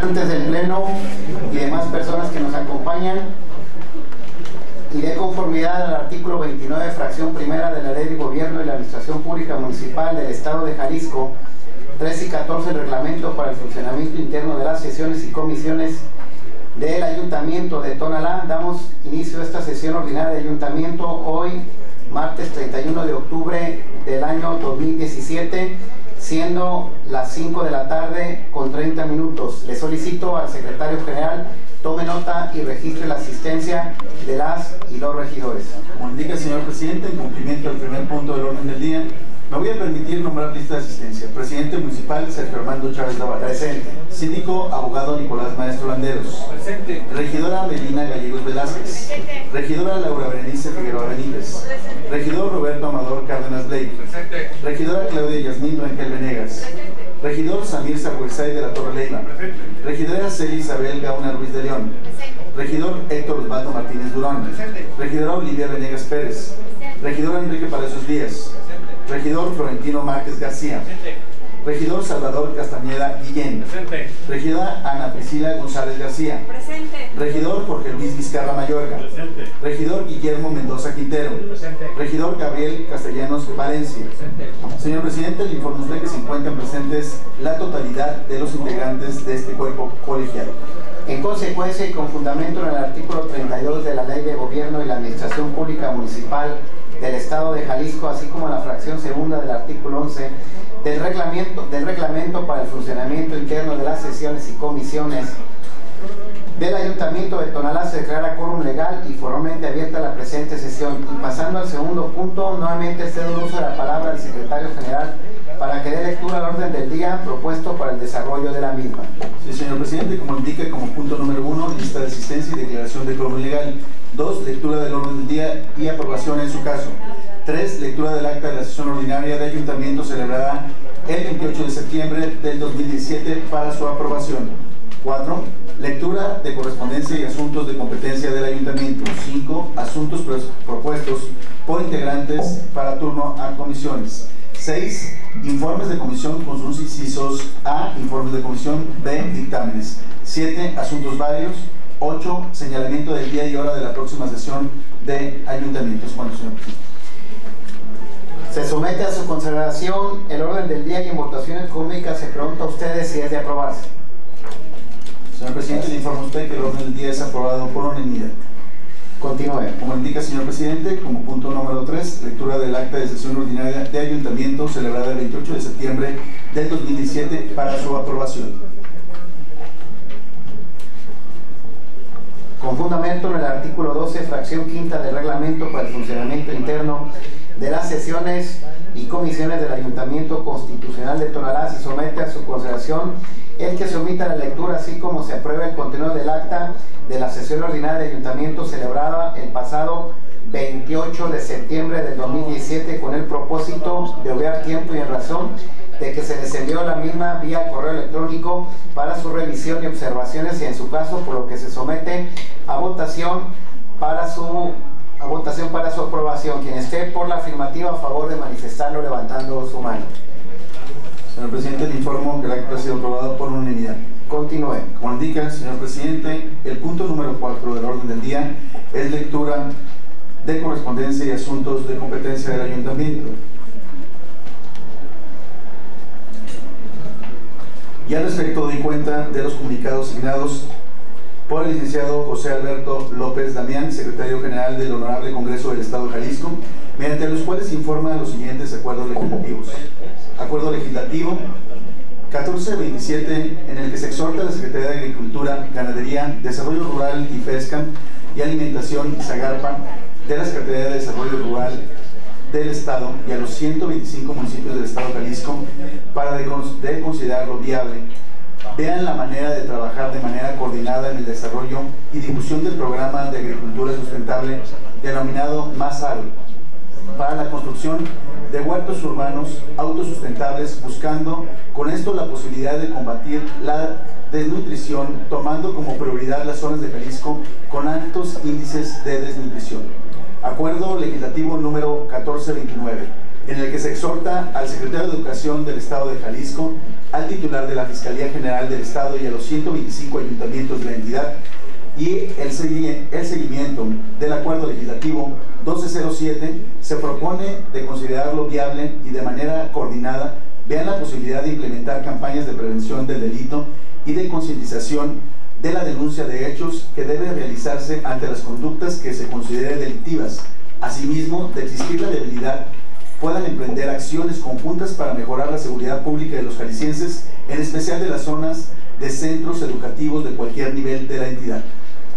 Antes del Pleno y demás personas que nos acompañan, y de conformidad al artículo 29, fracción primera de la Ley de Gobierno y la Administración Pública Municipal del Estado de Jalisco, 13 y 14 el reglamento para el funcionamiento interno de las sesiones y comisiones del Ayuntamiento de Tonalá. Damos inicio a esta sesión ordinaria de Ayuntamiento hoy, martes 31 de octubre del año 2017 siendo las 5 de la tarde con 30 minutos. Le solicito al secretario general tome nota y registre la asistencia de las y los regidores. Como indica el señor presidente, en cumplimiento del primer punto del orden del día, me voy a permitir nombrar lista de asistencia. Presidente municipal Sergio Armando Chávez Navarra. Presente. Síndico abogado Nicolás Maestro Landeros. Presente. Regidora Melina Gallegos Velázquez. Regidora Laura Berenice Figueroa Benítez. Regidor Roberto Amador Cárdenas Blake. Presente. Regidora Claudia Yasmín Rangel Venegas. Regidor Samir Sabuesay de la Torre Leiva. Presente. Regidora Celia Isabel Gauna Ruiz de León. Regidor Héctor Osvaldo Martínez Durán. Regidora Olivia Venegas Pérez. Regidor Enrique Palacios Díaz. Regidor Florentino Márquez García. Regidor Salvador Castañeda Guillén. Presente. Regidora Ana Priscila González García. Presente. Regidor Jorge Luis Vizcarra Mayorga. Presente. Regidor Guillermo Mendoza Quintero. Presente. Regidor Gabriel Castellanos Valencia. Señor presidente, le informo usted que se encuentran presentes la totalidad de los integrantes de este cuerpo colegiado. En consecuencia y con fundamento en el artículo 32 de la Ley de Gobierno y la Administración Pública Municipal del Estado de Jalisco, así como la fracción segunda del artículo 11 del reglamento, del reglamento para el funcionamiento interno de las sesiones y comisiones del Ayuntamiento de Tonalá se declara quórum legal y formalmente abierta la presente sesión. Y pasando al segundo punto, nuevamente cedo el uso de la palabra al secretario general para que dé lectura al orden del día propuesto para el desarrollo de la misma. Sí, señor presidente, como indica como punto número uno, lista de asistencia y declaración de quórum legal. Dos, lectura del orden del día y aprobación en su caso. Tres, lectura del acta de la sesión ordinaria de ayuntamiento celebrada el 28 de septiembre del 2017 para su aprobación. Cuatro, lectura de correspondencia y asuntos de competencia del ayuntamiento. Cinco, asuntos pros- propuestos por integrantes para turno a comisiones. 6. Informes de comisión con sus incisos A. Informes de comisión B. Dictámenes. 7. Asuntos varios. 8. Señalamiento del día y hora de la próxima sesión de ayuntamientos. Bueno, señor. Se somete a su consideración el orden del día y en votaciones públicas se pregunta a ustedes si es de aprobarse. Señor presidente, le informo a usted que el orden del día es aprobado por unanimidad. Continúe. Como indica, señor presidente, como punto número 3, lectura del acta de sesión ordinaria de ayuntamiento celebrada el 28 de septiembre del 2017 para su aprobación. Con fundamento en el artículo 12, fracción quinta del reglamento para el funcionamiento interno de las sesiones y comisiones del Ayuntamiento Constitucional de Tonalá, se somete a su consideración el que se omita la lectura, así como se aprueba el contenido del acta de la sesión ordinaria de Ayuntamiento celebrada el pasado 28 de septiembre del 2017 con el propósito de obviar tiempo y en razón de que se les envió la misma vía correo electrónico para su revisión y observaciones y en su caso por lo que se somete a votación para su a votación para su aprobación. Quien esté por la afirmativa a favor de manifestarlo levantando su mano. Señor presidente, le informo que el acta ha sido aprobado por unanimidad. Continúe. Como indica, señor presidente, el punto número 4 del orden del día es lectura de correspondencia y asuntos de competencia del ayuntamiento. Y al respecto doy cuenta de los comunicados signados por el licenciado José Alberto López Damián, secretario general del Honorable Congreso del Estado de Jalisco, mediante los cuales informa los siguientes acuerdos legislativos. Acuerdo legislativo 1427, en el que se exhorta a la Secretaría de Agricultura, Ganadería, Desarrollo Rural y Pesca y Alimentación Zagarpa de la Secretaría de Desarrollo Rural del Estado y a los 125 municipios del Estado de Jalisco para de considerarlo viable vean la manera de trabajar de manera coordinada en el desarrollo y difusión del programa de agricultura sustentable denominado MASAL para la construcción de huertos urbanos autosustentables buscando con esto la posibilidad de combatir la desnutrición tomando como prioridad las zonas de Jalisco con altos índices de desnutrición. Acuerdo legislativo número 1429 en el que se exhorta al secretario de Educación del Estado de Jalisco, al titular de la Fiscalía General del Estado y a los 125 ayuntamientos de la entidad y el, seguimiento del acuerdo legislativo 1207 se propone de considerarlo viable y de manera coordinada vean la posibilidad de implementar campañas de prevención del delito y de concientización de la denuncia de hechos que debe realizarse ante las conductas que se consideren delictivas. Asimismo, de existir la debilidad, puedan emprender acciones conjuntas para mejorar la seguridad pública de los jaliscienses, en especial de las zonas de centros educativos de cualquier nivel de la entidad.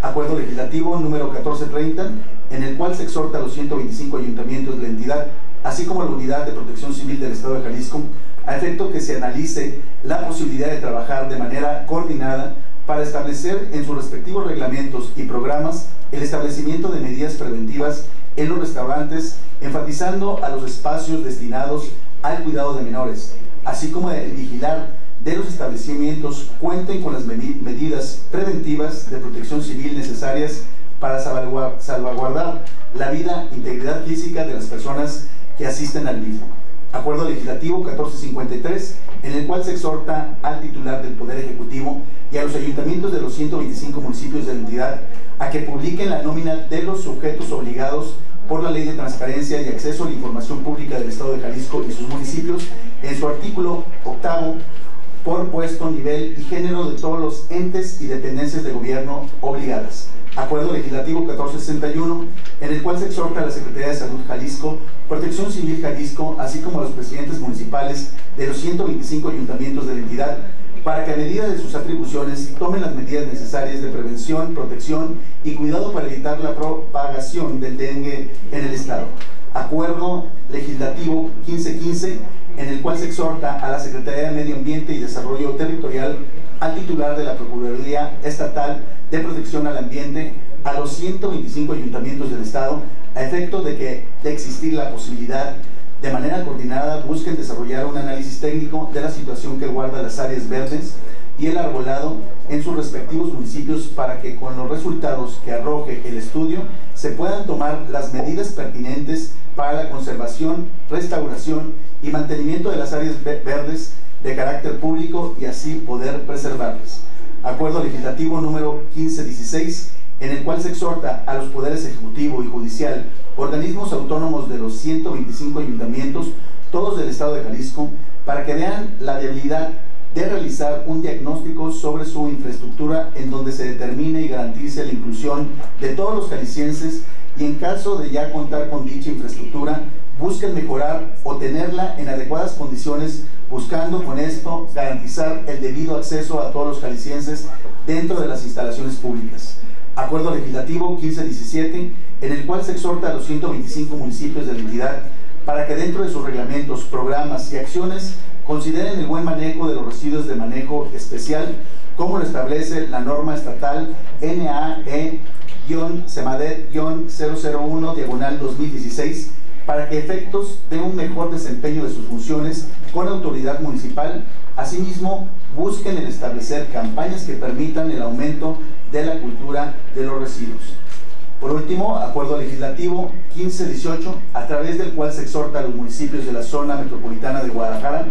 Acuerdo legislativo número 1430, en el cual se exhorta a los 125 ayuntamientos de la entidad, así como a la Unidad de Protección Civil del Estado de Jalisco, a efecto que se analice la posibilidad de trabajar de manera coordinada para establecer en sus respectivos reglamentos y programas el establecimiento de medidas preventivas en los restaurantes, enfatizando a los espacios destinados al cuidado de menores, así como el vigilar de los establecimientos cuenten con las medidas preventivas de protección civil necesarias para salvaguardar la vida e integridad física de las personas que asisten al mismo. Acuerdo Legislativo 1453, en el cual se exhorta al titular del Poder Ejecutivo y a los ayuntamientos de los 125 municipios de la entidad a que publiquen la nómina de los sujetos obligados por la Ley de Transparencia y Acceso a la Información Pública del Estado de Jalisco y sus municipios en su artículo octavo por puesto, nivel y género de todos los entes y dependencias de gobierno obligadas. Acuerdo Legislativo 1461, en el cual se exhorta a la Secretaría de Salud Jalisco, Protección Civil Jalisco, así como a los presidentes municipales de los 125 ayuntamientos de la entidad, para que a medida de sus atribuciones tomen las medidas necesarias de prevención, protección y cuidado para evitar la propagación del dengue en el Estado. Acuerdo Legislativo 1515, en el cual se exhorta a la Secretaría de Medio Ambiente y Desarrollo Territorial, al titular de la Procuraduría Estatal de Protección al Ambiente, a los 125 ayuntamientos del Estado, a efecto de que de existir la posibilidad de manera coordinada busquen desarrollar un análisis técnico de la situación que guarda las áreas verdes y el arbolado en sus respectivos municipios para que con los resultados que arroje el estudio se puedan tomar las medidas pertinentes para la conservación, restauración y mantenimiento de las áreas verdes de carácter público y así poder preservarlas. Acuerdo legislativo número 1516, en el cual se exhorta a los poderes ejecutivo y judicial, organismos autónomos de los 125 ayuntamientos, todos del Estado de Jalisco, para que vean la viabilidad de realizar un diagnóstico sobre su infraestructura en donde se determine y garantice la inclusión de todos los jaliscienses y en caso de ya contar con dicha infraestructura, busquen mejorar o tenerla en adecuadas condiciones, buscando con esto garantizar el debido acceso a todos los jaliscienses dentro de las instalaciones públicas. Acuerdo Legislativo 1517, en el cual se exhorta a los 125 municipios de la entidad para que dentro de sus reglamentos, programas y acciones consideren el buen manejo de los residuos de manejo especial, como lo establece la norma estatal NAE-CEMADET-001 diagonal 2016 para que efectos de un mejor desempeño de sus funciones con autoridad municipal, asimismo busquen el establecer campañas que permitan el aumento de la cultura de los residuos. Por último, acuerdo legislativo 1518, a través del cual se exhorta a los municipios de la zona metropolitana de Guadalajara,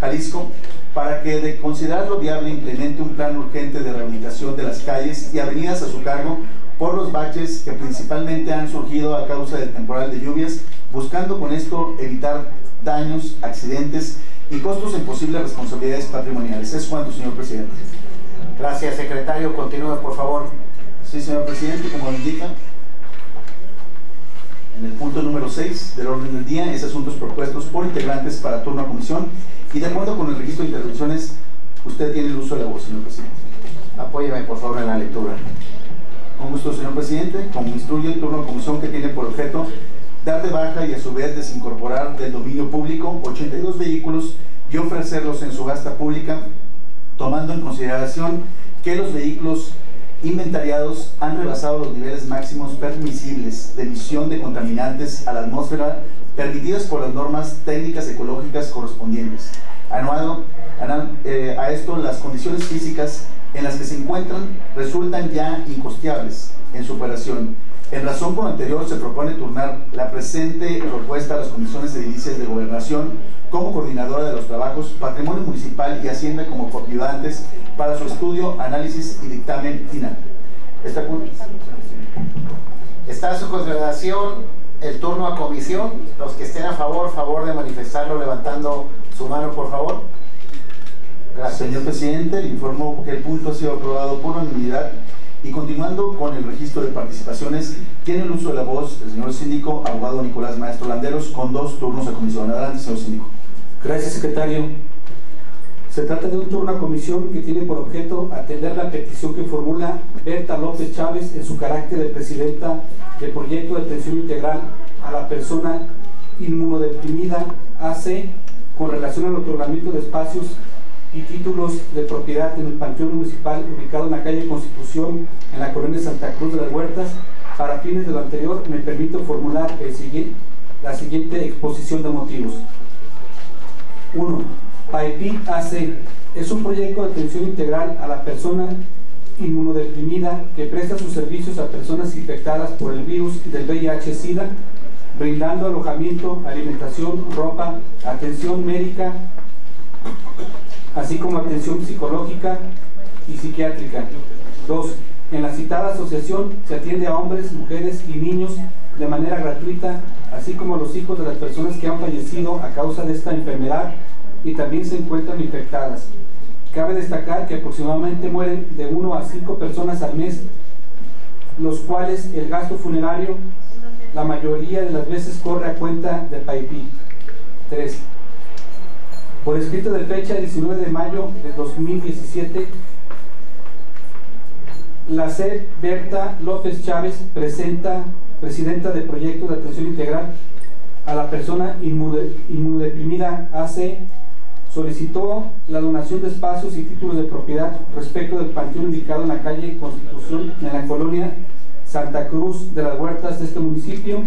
Jalisco, para que de considerarlo viable implemente un plan urgente de rehabilitación de las calles y avenidas a su cargo por los baches que principalmente han surgido a causa del temporal de lluvias buscando con esto evitar daños, accidentes y costos en posibles responsabilidades patrimoniales. Es cuanto, señor presidente. Gracias, secretario. Continúa, por favor. Sí, señor presidente, como indica, en el punto número 6 del orden del día es asuntos propuestos por integrantes para turno a comisión y de acuerdo con el registro de intervenciones, usted tiene el uso de la voz, señor presidente. Apóyeme, por favor, en la lectura. Con gusto, señor presidente. Como instruye el turno a comisión que tiene por objeto dar de baja y a su vez desincorporar del dominio público 82 vehículos y ofrecerlos en subasta pública, tomando en consideración que los vehículos inventariados han rebasado los niveles máximos permisibles de emisión de contaminantes a la atmósfera permitidas por las normas técnicas ecológicas correspondientes. Anuado eh, a esto, las condiciones físicas en las que se encuentran resultan ya incosteables en su operación En razón por anterior, se propone turnar la presente propuesta a las comisiones edilicias de gobernación como coordinadora de los trabajos, patrimonio municipal y hacienda como coadyuvantes para su estudio, análisis y dictamen final. Está, Está a su consideración el turno a comisión. Los que estén a favor, favor de manifestarlo levantando su mano, por favor. Gracias. Señor presidente, le informo que el punto ha sido aprobado por unanimidad y continuando con el registro de participaciones, tiene el uso de la voz el señor síndico, abogado Nicolás Maestro Landeros, con dos turnos a comisión. Adelante, señor síndico. Gracias, secretario. Se trata de un turno a comisión que tiene por objeto atender la petición que formula Berta López Chávez en su carácter de presidenta del proyecto de atención integral a la persona inmunodeprimida AC con relación al otorgamiento de espacios y títulos de propiedad en el Panteón Municipal ubicado en la calle Constitución, en la colonia Santa Cruz de las Huertas. Para fines de lo anterior, me permito formular el siguiente, la siguiente exposición de motivos. 1. PAIPI AC es un proyecto de atención integral a la persona inmunodeprimida que presta sus servicios a personas infectadas por el virus del VIH-Sida, brindando alojamiento, alimentación, ropa, atención médica, así como atención psicológica y psiquiátrica. 2. En la citada asociación se atiende a hombres, mujeres y niños de manera gratuita, así como a los hijos de las personas que han fallecido a causa de esta enfermedad y también se encuentran infectadas. Cabe destacar que aproximadamente mueren de 1 a 5 personas al mes, los cuales el gasto funerario la mayoría de las veces corre a cuenta de PAIPI. 3. Por escrito de fecha 19 de mayo de 2017, la SED Berta López Chávez presenta, presidenta del proyecto de atención integral a la persona inmunodeprimida AC, solicitó la donación de espacios y títulos de propiedad respecto del panteón ubicado en la calle Constitución, en la colonia Santa Cruz de las Huertas de este municipio,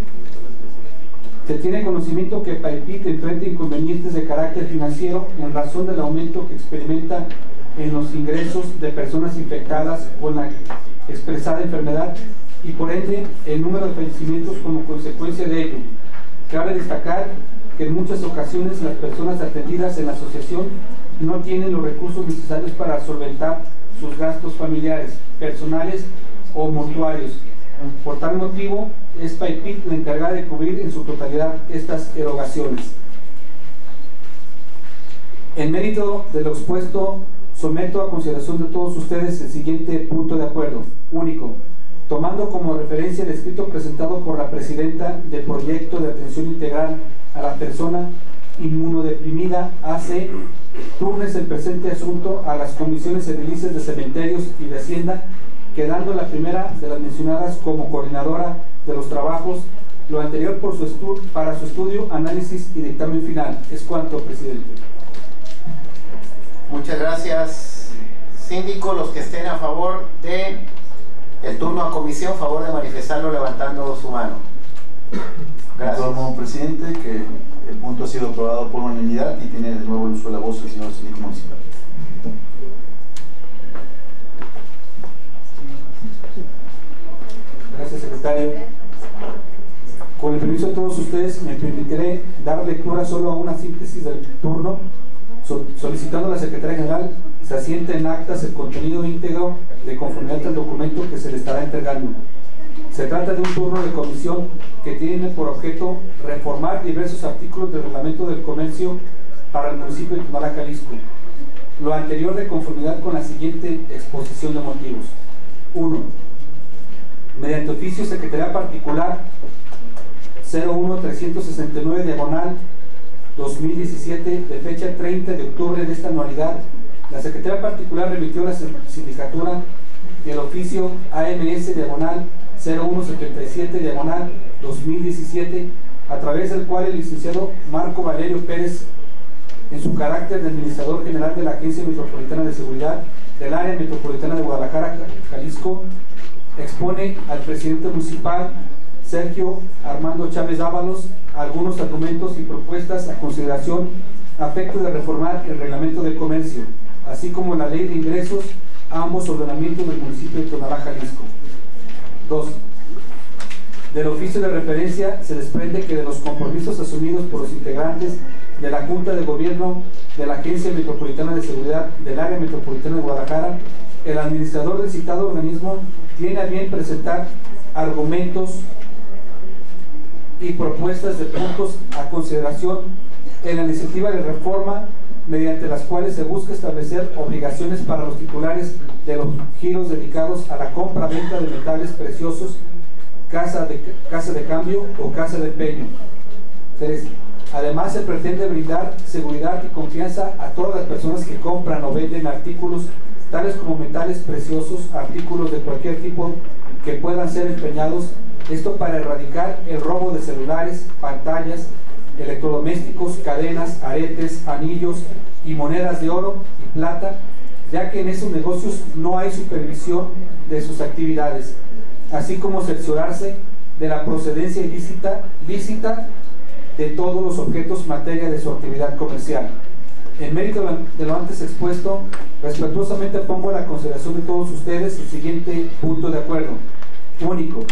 se tiene conocimiento que Paipit enfrenta inconvenientes de carácter financiero en razón del aumento que experimenta en los ingresos de personas infectadas con la expresada enfermedad y por ende el número de fallecimientos como consecuencia de ello. Cabe destacar que en muchas ocasiones las personas atendidas en la asociación no tienen los recursos necesarios para solventar sus gastos familiares, personales o mortuarios, por tal motivo, es PAIPIC la encargada de cubrir en su totalidad estas erogaciones. En mérito de lo expuesto, someto a consideración de todos ustedes el siguiente punto de acuerdo, único, tomando como referencia el escrito presentado por la presidenta del proyecto de atención integral a la persona inmunodeprimida AC, turnes el presente asunto a las comisiones edilicias de cementerios y de hacienda quedando la primera de las mencionadas como coordinadora de los trabajos, lo anterior por su para su estudio, análisis y dictamen final. Es cuanto, presidente. Muchas gracias, síndico. Los que estén a favor de el turno a comisión, favor de manifestarlo levantando su mano. Gracias. Informo, presidente, que el punto ha sido aprobado por unanimidad y tiene de nuevo el uso de la voz el señor síndico municipal. Gracias, secretario. Con el permiso de todos ustedes, me permitiré dar lectura solo a una síntesis del turno, solicitando a la Secretaría General se asiente en actas el contenido íntegro de conformidad al documento que se le estará entregando. Se trata de un turno de comisión que tiene por objeto reformar diversos artículos del reglamento del comercio para el municipio de Tumala, Jalisco. Lo anterior de conformidad con la siguiente exposición de motivos. 1 mediante oficio Secretaría Particular 01369 diagonal 2017 de fecha 30 de octubre de esta anualidad, la Secretaría Particular remitió a la sindicatura el oficio AMS diagonal 0177 diagonal 2017 a través del cual el licenciado Marco Valerio Pérez en su carácter de administrador general de la Agencia Metropolitana de Seguridad del Área Metropolitana de Guadalajara, Jalisco, expone al presidente municipal Sergio Armando Chávez Ábalos algunos argumentos y propuestas a consideración a efecto de reformar el reglamento de comercio, así como la ley de ingresos a ambos ordenamientos del municipio de Tonalá, Jalisco. 2. Del oficio de referencia se desprende que de los compromisos asumidos por los integrantes de la Junta de Gobierno de la Agencia Metropolitana de Seguridad del Área Metropolitana de Guadalajara, el administrador del citado organismo tiene a bien presentar argumentos y propuestas de puntos a consideración en la iniciativa de reforma mediante las cuales se busca establecer obligaciones para los titulares de los giros dedicados a la compra-venta de metales preciosos casa de, casa de cambio o casa de empeño. Además, se pretende brindar seguridad y confianza a todas las personas que compran o venden artículos tales como metales preciosos, artículos de cualquier tipo que puedan ser empeñados, esto para erradicar el robo de celulares, pantallas, electrodomésticos, cadenas, aretes, anillos y monedas de oro y plata, ya que en esos negocios no hay supervisión de sus actividades así como cerciorarse de la procedencia ilícita lícita de todos los objetos materia de su actividad comercial. En mérito de lo antes expuesto, respetuosamente pongo a la consideración de todos ustedes el siguiente punto de acuerdo. Único,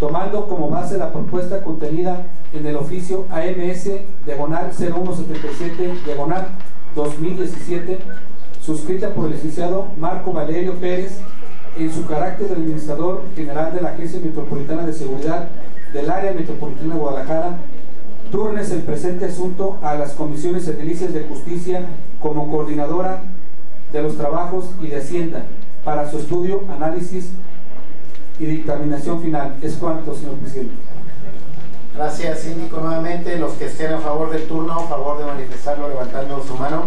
tomando como base la propuesta contenida en el oficio AMS diagonal 0177 diagonal 2017, suscrita por el licenciado Marco Valerio Pérez, en su carácter de administrador general de la Agencia Metropolitana de Seguridad del Área Metropolitana de Guadalajara, turnes el presente asunto a las comisiones edilicias de justicia como coordinadora de los trabajos y de Hacienda para su estudio, análisis y dictaminación final. Es cuanto, señor presidente. Gracias, síndico. Nuevamente, los que estén a favor del turno, a favor de manifestarlo levantando su mano.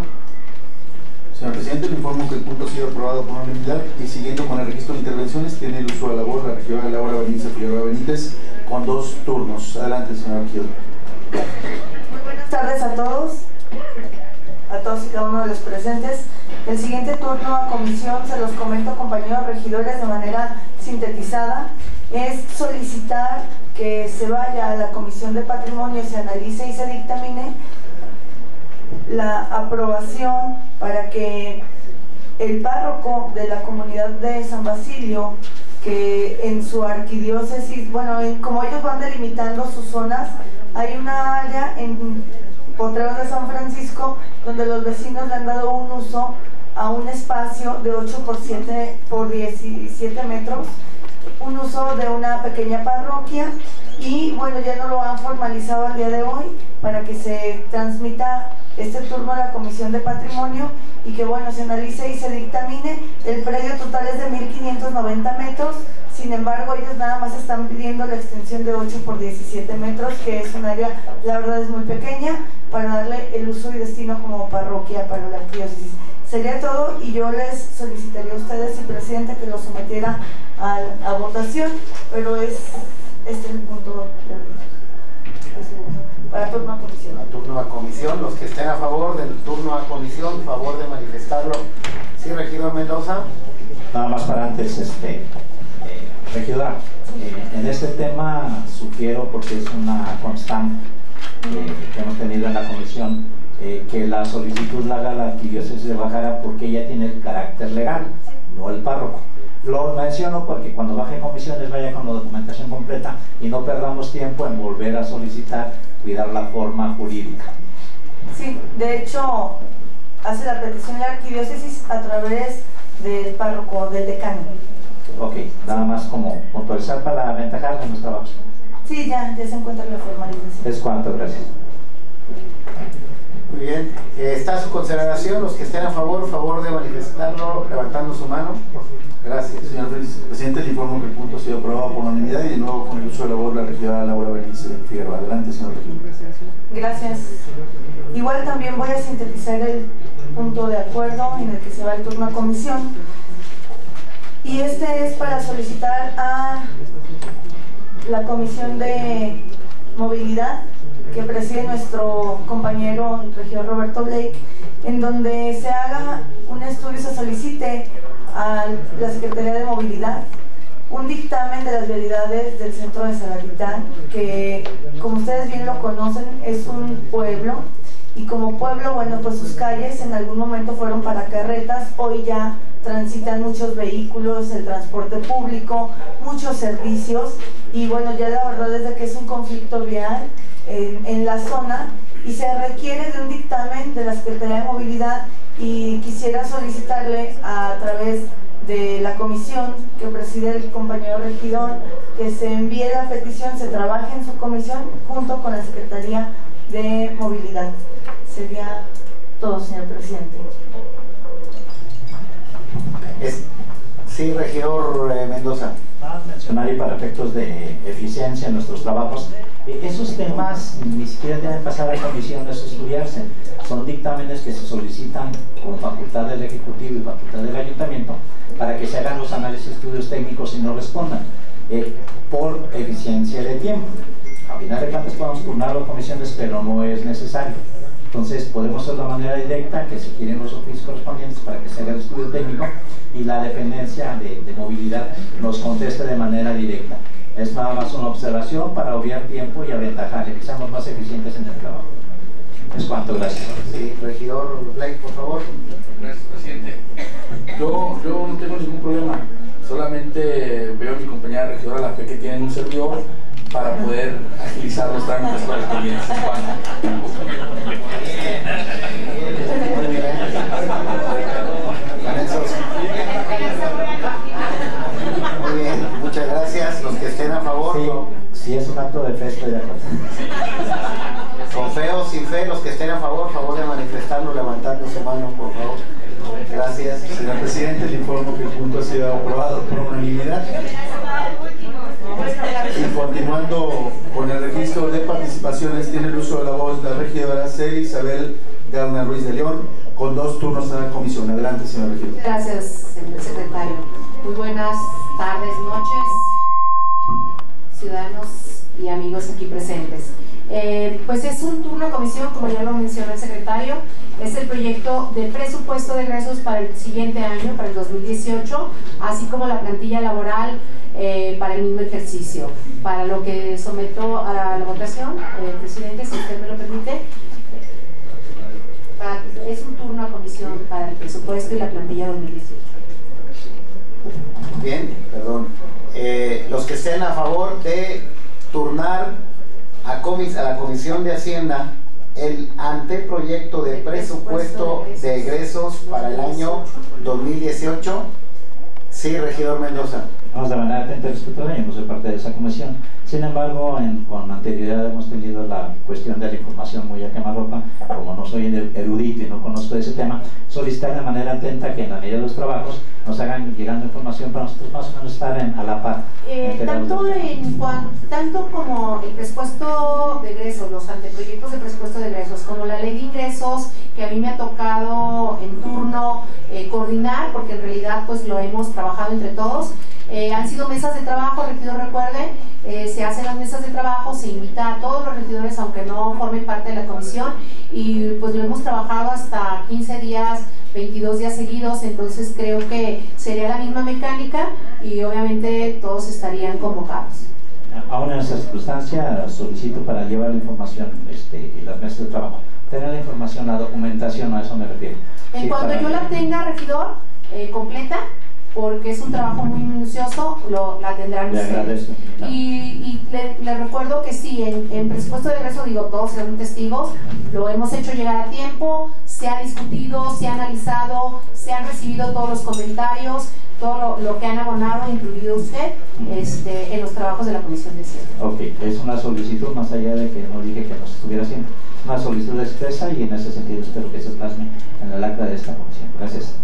Señor presidente, le informo que el punto ha sido aprobado por unanimidad y siguiendo con el registro de intervenciones, tiene el uso de la voz la regidora Laura Benítez Figueroa Benítez con dos turnos. Adelante, señor regidor. Muy buenas tardes a todos, a todos y cada uno de los presentes. El siguiente turno a comisión, se los comento compañeros regidores de manera sintetizada, es solicitar que se vaya a la Comisión de Patrimonio, se analice y se dictamine la aprobación para que el párroco de la comunidad de San Basilio, que en su arquidiócesis, bueno, como ellos van delimitando sus zonas, hay una área en Potreros de San Francisco donde los vecinos le han dado un uso a un espacio de 8 por 7 por 17 metros, un uso de una pequeña parroquia y bueno, ya no lo han formalizado al día de hoy para que se transmita este turno a la Comisión de Patrimonio y que bueno, se analice y se dictamine. El predio total es de 1.590 metros, sin embargo ellos nada más están pidiendo la extensión de 8 por 17 metros, que es un área, la verdad es muy pequeña, para darle el uso y destino como parroquia para la arquidiócesis. Sería todo y yo les solicitaría a ustedes, y presidente, que lo sometiera a, votación, pero es el punto para turno a comisión. A turno a comisión, los que estén a favor del turno a comisión, favor de manifestarlo. Sí, regidor Mendoza. Nada este, eh, regidora, eh, en este tema sugiero, porque es una constante eh, que hemos tenido en la comisión, que la solicitud la haga la arquidiócesis de Bajara porque ella tiene el carácter legal, no el párroco. Lo menciono porque cuando baje comisiones vaya con la documentación completa y no perdamos tiempo en volver a solicitar cuidar la forma jurídica. Sí, de hecho, hace la petición la arquidiócesis a través del párroco, del decano. Ok, nada más como puntualizar para aventajar en los trabajos. Sí, ya, ya se encuentra la formalización. Es cuanto, gracias. Muy bien, eh, está a su consideración, los que estén a favor, favor de manifestarlo levantando su mano. Gracias. Señor presidente, le informo que el punto ha sido aprobado por unanimidad y de nuevo con el uso de la voz la regidora Laura Benítez Figueroa. Adelante, señor regidor. Gracias. Igual también voy a sintetizar el punto de acuerdo en el que se va el turno a comisión. Y este es para solicitar a la Comisión de Movilidad que preside nuestro compañero regidor Roberto Blake, en donde se haga un estudio, se solicite a la Secretaría de Movilidad un dictamen de las vialidades del centro de Salaquitán, que como ustedes bien lo conocen, es un pueblo y como pueblo, bueno, pues sus calles en algún momento fueron para carretas, hoy ya transitan muchos vehículos, el transporte público, muchos servicios y bueno, ya la verdad es de que es un conflicto vial en, en la zona y se requiere de un dictamen de la Secretaría de Movilidad y quisiera solicitarle a través de la comisión que preside el compañero regidor que se envíe la petición, se trabaje en su comisión junto con la Secretaría de Movilidad. Sería todo, señor presidente. Es, sí, regidor eh, Mendoza. mencionar y para efectos de eficiencia en nuestros trabajos, eh, esos temas ni siquiera deben pasar a comisiones a estudiarse. Son dictámenes que se solicitan con facultad del Ejecutivo y facultad del Ayuntamiento para que se hagan los análisis estudios técnicos y no respondan eh, por eficiencia de tiempo. A final de cuentas podemos turnar las comisiones, pero no es necesario. Entonces podemos hacer de manera directa que se quieren los oficios correspondientes para que se haga el estudio técnico y la dependencia de, de movilidad nos conteste de manera directa. Es nada más una observación para obviar tiempo y aventajar, que seamos más eficientes en el trabajo. Es cuanto, gracias. Sí, regidor Blake, por favor. Gracias, presidente. Yo, yo no tengo ningún problema. Solamente veo a mi compañera regidora la fe que tiene en un servidor para poder agilizar los trámites para el cliente. Muy bien. Manuel Sosa. Muy bien, muchas gracias. Los que estén a favor, Sí, es un acto de fe, estoy de acuerdo. con fe o sin fe, los que estén a favor, favor de manifestarlo levantando su mano, por favor. Gracias. Señor presidente, le informo que el punto ha sido aprobado por unanimidad. Y continuando con el registro de participaciones, tiene el uso de la voz la regidora Celi Isabel Garna Ruiz de León, con dos turnos en la comisión. Adelante, señor regidor. Gracias, señor secretario. Muy buenas tardes, noches, ciudadanos y amigos aquí presentes. Eh, pues es un turno a comisión, como ya lo mencionó el secretario, es el proyecto de presupuesto de egresos para el siguiente año, para el 2018, así como la plantilla laboral eh, para el mismo ejercicio. Para lo que someto a la votación, eh, presidente, si usted me lo permite, es un turno a comisión para el presupuesto y la plantilla 2018. Bien, perdón. Eh, los que estén a favor de turnar a, comis- a la Comisión de Hacienda el anteproyecto de presupuesto de egresos para el año 2018. Sí, regidor Mendoza. Vamos de manera atenta y respetuosa, yo no soy parte de esa comisión. Sin embargo, en- con anterioridad hemos tenido la cuestión de la información muy a quemarropa. Como no soy erudito y no conozco ese tema, solicitar de manera atenta que en la medida de los trabajos nos hagan llegando información para nosotros más o menos estar en- a la par. Eh, tanto, en cuan- tanto como el presupuesto de egresos, los anteproyectos de presupuesto de egresos, como la ley de ingresos que a mí me ha tocado en turno eh, coordinar, porque en realidad pues lo hemos trabajado entre todos. Eh, han sido mesas de trabajo, regidor recuerde, eh, se hacen las mesas de trabajo, se invita a todos los regidores aunque no formen parte de la comisión y pues lo hemos trabajado hasta 15 días 22 días seguidos, entonces creo que sería la misma mecánica y obviamente todos estarían convocados. Aún en esa circunstancia solicito para llevar la información este, y las mesas de trabajo. Tener la información, la documentación, a eso me refiero. En Sí, cuanto yo la tenga, regidor, eh, completa, porque es un trabajo muy minucioso, lo, la tendrán Le ustedes. agradezco. Y, y le, le recuerdo que sí, en, en presupuesto de egreso, digo, todos serán testigos, lo hemos hecho llegar a tiempo, se ha discutido, se ha analizado, se han recibido todos los comentarios, todo lo, lo que han abonado, incluido usted, este, en los trabajos de la Comisión de Ciencia. Ok, es una solicitud más allá de que no dije que no se estuviera haciendo. Es una solicitud expresa y en ese sentido espero que se plasme en el acta de esta comisión. Gracias.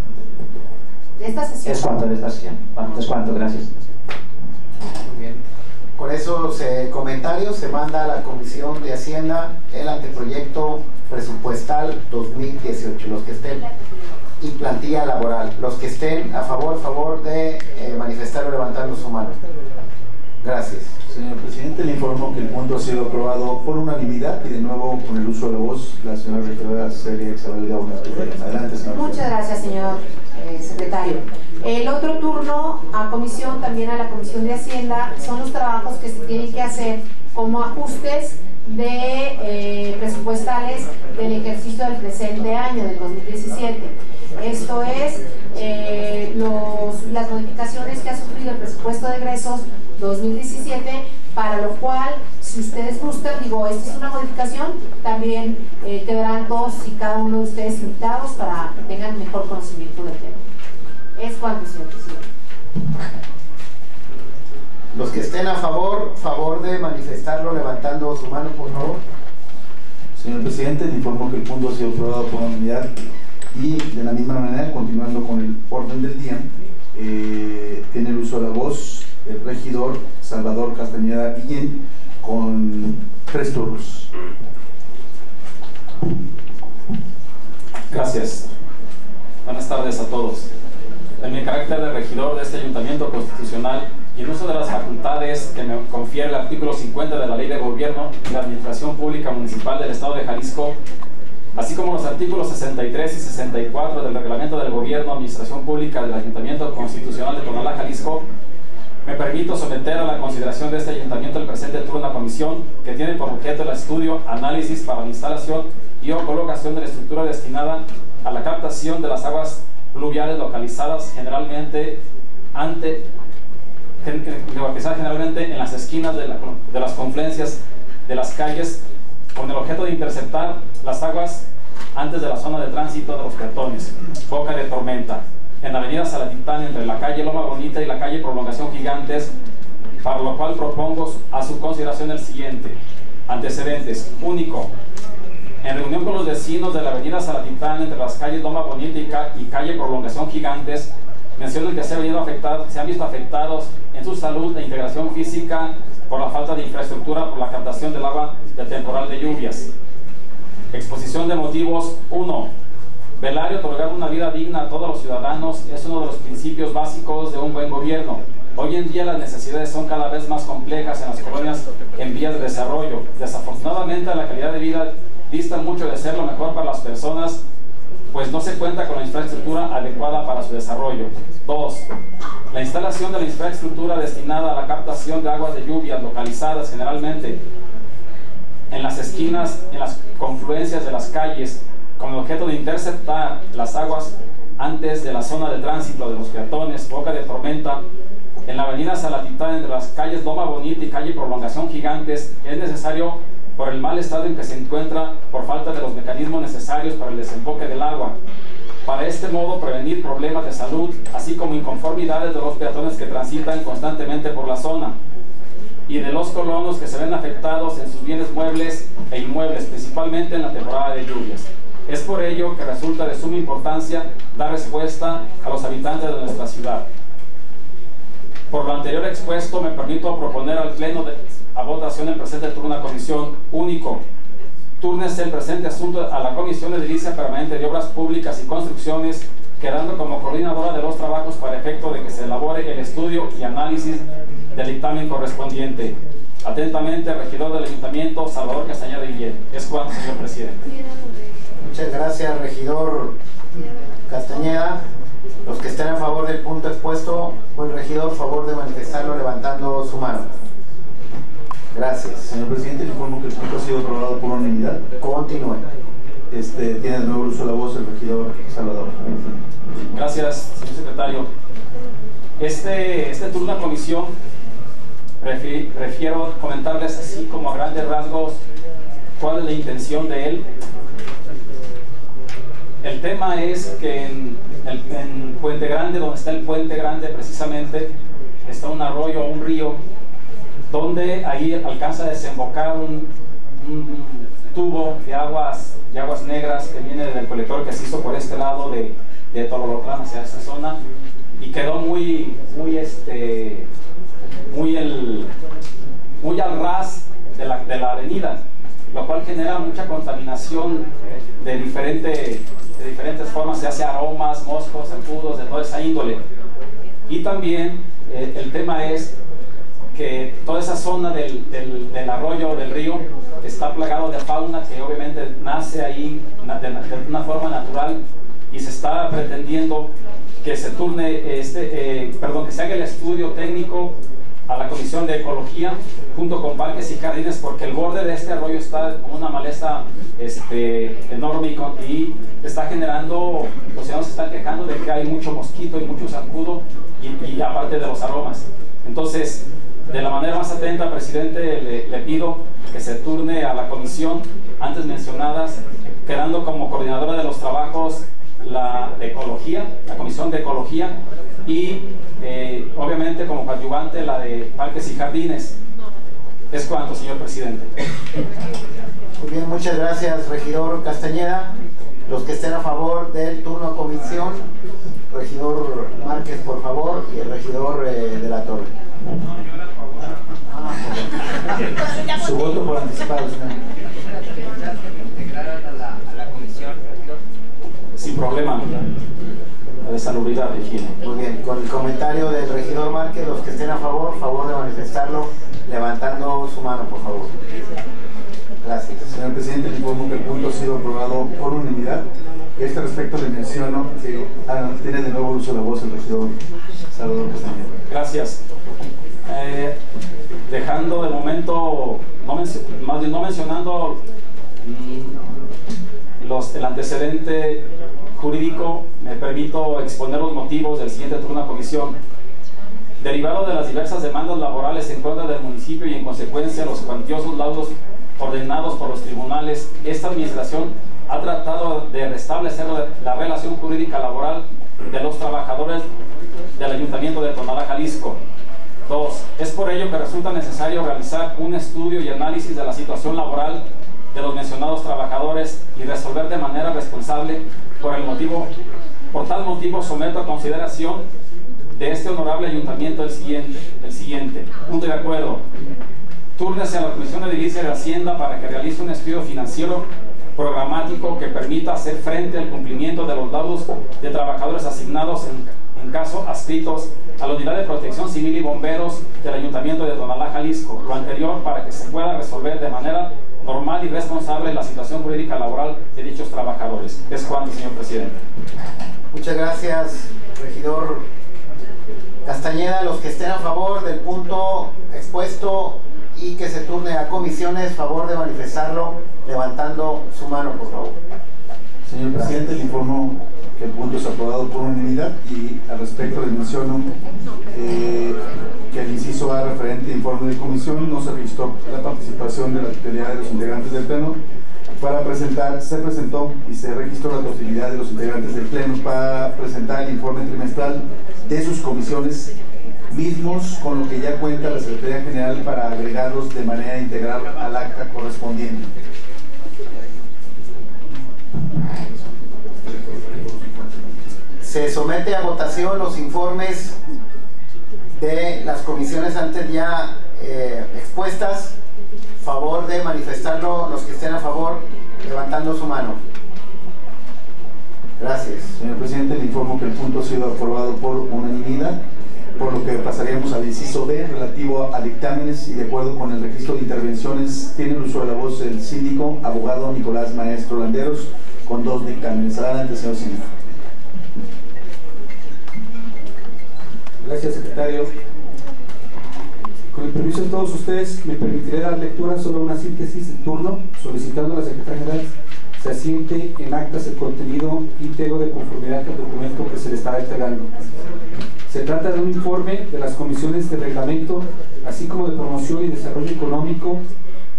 De esta sesión. Es cuanto de esta sesión. Es cuanto, gracias. Muy bien. Con esos eh, comentarios se manda a la Comisión de Hacienda el anteproyecto presupuestal 2018. Los que estén y plantilla laboral. Los que estén a favor, favor de eh, manifestar o levantando su mano. Gracias. Señor presidente, le informo que el punto ha sido aprobado por unanimidad y de nuevo con el uso de la voz la señora regidora Celia Isabel Gauna. Adelante, señor. Muchas gracias, señor eh, secretario. El otro turno a comisión, también a la Comisión de Hacienda, son los trabajos que se tienen que hacer como ajustes de eh, presupuestales del ejercicio del presente año, del 2017. Esto es eh, las modificaciones que ha sufrido el presupuesto de egresos 2017, para lo cual, si ustedes gustan, digo, esta es una modificación, también eh, quedarán todos y cada uno de ustedes invitados para que tengan mejor conocimiento del tema. Es cuanto, señor presidente. Los que estén a favor, favor de manifestarlo levantando su mano, por favor. Señor presidente, le informo que el punto ha sido aprobado por unanimidad y de la misma manera, continuando con el orden del día, eh, tiene el uso de la voz el regidor Salvador Castañeda Guillén con tres turnos. Gracias. Buenas tardes a todos. En mi carácter de regidor de este ayuntamiento constitucional y en uso de las facultades que me confiere el artículo 50 de la Ley de Gobierno y la Administración Pública Municipal del Estado de Jalisco, así como los artículos 63 y 64 del Reglamento del Gobierno Administración Pública del Ayuntamiento Constitucional de Tonalá, Jalisco, me permito someter a la consideración de este ayuntamiento el presente turno comisión que tiene por objeto el estudio, análisis para la instalación y o colocación de la estructura destinada a la captación de las aguas pluviales localizadas generalmente ante generalmente en las esquinas de, de las confluencias de las calles con el objeto de interceptar las aguas antes de la zona de tránsito de los peatones, boca de tormenta, en la avenida Salatitán entre la calle Loma Bonita y la calle Prolongación Gigantes, para lo cual propongo a su consideración el siguiente. Antecedentes. Único. En reunión con los vecinos de la avenida Salatitán entre las calles Loma Bonita y, calle Prolongación Gigantes, mencionan que se, han se han visto afectados en su salud e integración física por la falta de infraestructura por la captación del agua de temporal de lluvias. Exposición de motivos 1. Velar y otorgar una vida digna a todos los ciudadanos es uno de los principios básicos de un buen gobierno. Hoy en día las necesidades son cada vez más complejas en las colonias en vías de desarrollo. Desafortunadamente la calidad de vida dista mucho de ser lo mejor para las personas, pues no se cuenta con la infraestructura adecuada para su desarrollo. 2. La instalación de la infraestructura destinada a la captación de aguas de lluvia localizadas generalmente en las esquinas, en las confluencias de las calles, con el objeto de interceptar las aguas antes de la zona de tránsito de los peatones, boca de tormenta, en la avenida Salatitán, entre las calles Loma Bonita y calle Prolongación Gigantes, es necesario por el mal estado en que se encuentra por falta de los mecanismos necesarios para el desemboque del agua. Para este modo prevenir problemas de salud, así como inconformidades de los peatones que transitan constantemente por la zona y de los colonos que se ven afectados en sus bienes muebles e inmuebles, principalmente en la temporada de lluvias. Es por ello que resulta de suma importancia dar respuesta a los habitantes de nuestra ciudad. Por lo anterior expuesto, me permito proponer al Pleno de, a votación el presente turno una comisión único. Túrnese el presente asunto a la Comisión de Edilicia Permanente de Obras Públicas y Construcciones, quedando como coordinadora de los trabajos para efecto de que se elabore el estudio y análisis del dictamen correspondiente. Atentamente, regidor del Ayuntamiento, Salvador Castañeda Guillén. Es cuanto, señor presidente. Muchas gracias, regidor Castañeda. Los que estén a favor del punto expuesto, el regidor, favor de manifestarlo levantando su mano. Gracias. Señor presidente, le informo que el punto ha sido aprobado por unanimidad. Continúe. Este, tiene de nuevo uso de la voz el regidor Salvador. Gracias, señor secretario. Este, este turno de comisión prefiero comentarles así como a grandes rasgos cuál es la intención de él. El tema es que en, Puente Grande, donde está el Puente Grande precisamente, está un arroyo o un río, donde ahí alcanza a desembocar un, tubo de aguas, de aguas negras que viene del colector que se hizo por este lado de, de Tololotlán hacia esa zona y quedó muy, muy, este, muy, el, muy al ras de la, de la avenida, lo cual genera mucha contaminación de, diferente, de diferentes formas, se hace aromas, moscos, zancudos, de toda esa índole. Y también eh, el tema es que toda esa zona del, del, del, arroyo, del río, está plagado de fauna que obviamente nace ahí de una forma natural y se está pretendiendo que se turne, este, eh, perdón, que se haga el estudio técnico a la Comisión de Ecología junto con parques y jardines porque el borde de este arroyo está con una maleza este, enorme y, está generando, los ciudadanos se están quejando de que hay mucho mosquito y mucho zancudo y, y aparte de los aromas. Entonces, de la manera más atenta, presidente, le, le, pido que se turne a la comisión antes mencionadas, quedando como coordinadora de los trabajos la de ecología, la comisión de ecología y eh, obviamente como coadyuvante la de parques y jardines. Es cuanto, señor presidente. Muy bien, muchas gracias, regidor Castañeda. Los que estén a favor del turno a comisión, regidor Márquez, por favor, y el regidor eh, de la Torre. Su voto por anticipado, señor. Sin problema. De salubridad de higiene. Muy bien, con el comentario del regidor Márquez, los que estén a favor, favor de manifestarlo levantando su mano, por favor. Gracias. Señor presidente, le informo que el punto ha sido aprobado por unanimidad. A este respecto le menciono que ah, tiene de nuevo uso de la voz el regidor Salvador Castañeda. Gracias. Eh, dejando de momento, no más bien no mencionando mm, los, el antecedente jurídico, me permito exponer los motivos del siguiente turno a comisión. Derivado de las diversas demandas laborales en contra del municipio y en consecuencia los cuantiosos laudos ordenados por los tribunales, esta administración ha tratado de restablecer la relación jurídica laboral de los trabajadores del Ayuntamiento de Tonalá, Jalisco. Dos, es por ello que resulta necesario realizar un estudio y análisis de la situación laboral de los mencionados trabajadores y resolver de manera responsable por el motivo, por tal motivo someto a consideración de este honorable ayuntamiento el siguiente, el siguiente. Punto de acuerdo. Túrnese a la Comisión de Edilicia de Hacienda para que realice un estudio financiero programático que permita hacer frente al cumplimiento de los laudos de trabajadores asignados en, en caso adscritos a la Unidad de Protección Civil y Bomberos del Ayuntamiento de Tonalá, Jalisco. Lo anterior para que se pueda resolver de manera normal y responsable la situación jurídica laboral de dichos trabajadores. Es cuanto, señor presidente. Muchas gracias, regidor Castañeda. Los que estén a favor del punto expuesto y que se turne a comisiones, favor de manifestarlo levantando su mano, por favor. Señor presidente, le informo que el punto es aprobado por unanimidad y al respecto le menciono eh, que el inciso A referente a informe de comisión no se registró la participación de la totalidad de los integrantes del Pleno para presentar, se presentó y se registró la totalidad de los integrantes del Pleno para presentar el informe trimestral de sus comisiones mismos con lo que ya cuenta la Secretaría General para agregarlos de manera integral al acta correspondiente. Se somete a votación los informes de las comisiones antes ya eh, expuestas. Favor de manifestarlo los que estén a favor, levantando su mano. Gracias. Señor presidente, le informo que el punto ha sido aprobado por unanimidad, por lo que pasaríamos al inciso B relativo a dictámenes y de acuerdo con el registro de intervenciones, tiene el uso de la voz el síndico, abogado Nicolás Maestro Landeros, con dos dictámenes. Adelante, señor síndico. Gracias, secretario. Con el permiso de todos ustedes, me permitiré dar lectura sobre una síntesis de turno, solicitando a la Secretaría General se asiente en actas el contenido íntegro de conformidad al documento que se le está entregando. Se trata de un informe de las comisiones de reglamento, así como de promoción y desarrollo económico,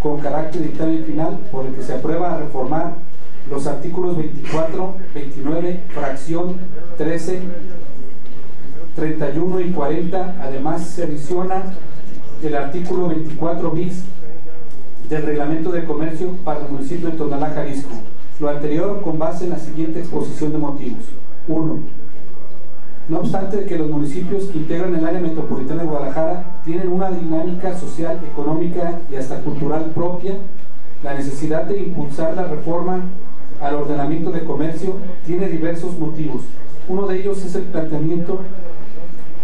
con carácter de dictamen final, por el que se aprueba a reformar los artículos 24, 29, fracción 13, 31 y 40. Además, se adiciona el artículo 24 bis del Reglamento de Comercio para el municipio de Tonalá, Jalisco. Lo anterior con base en la siguiente exposición de motivos. 1. No obstante que los municipios que integran el área metropolitana de Guadalajara tienen una dinámica social, económica y hasta cultural propia, la necesidad de impulsar la reforma al ordenamiento de comercio tiene diversos motivos. Uno de ellos es el planteamiento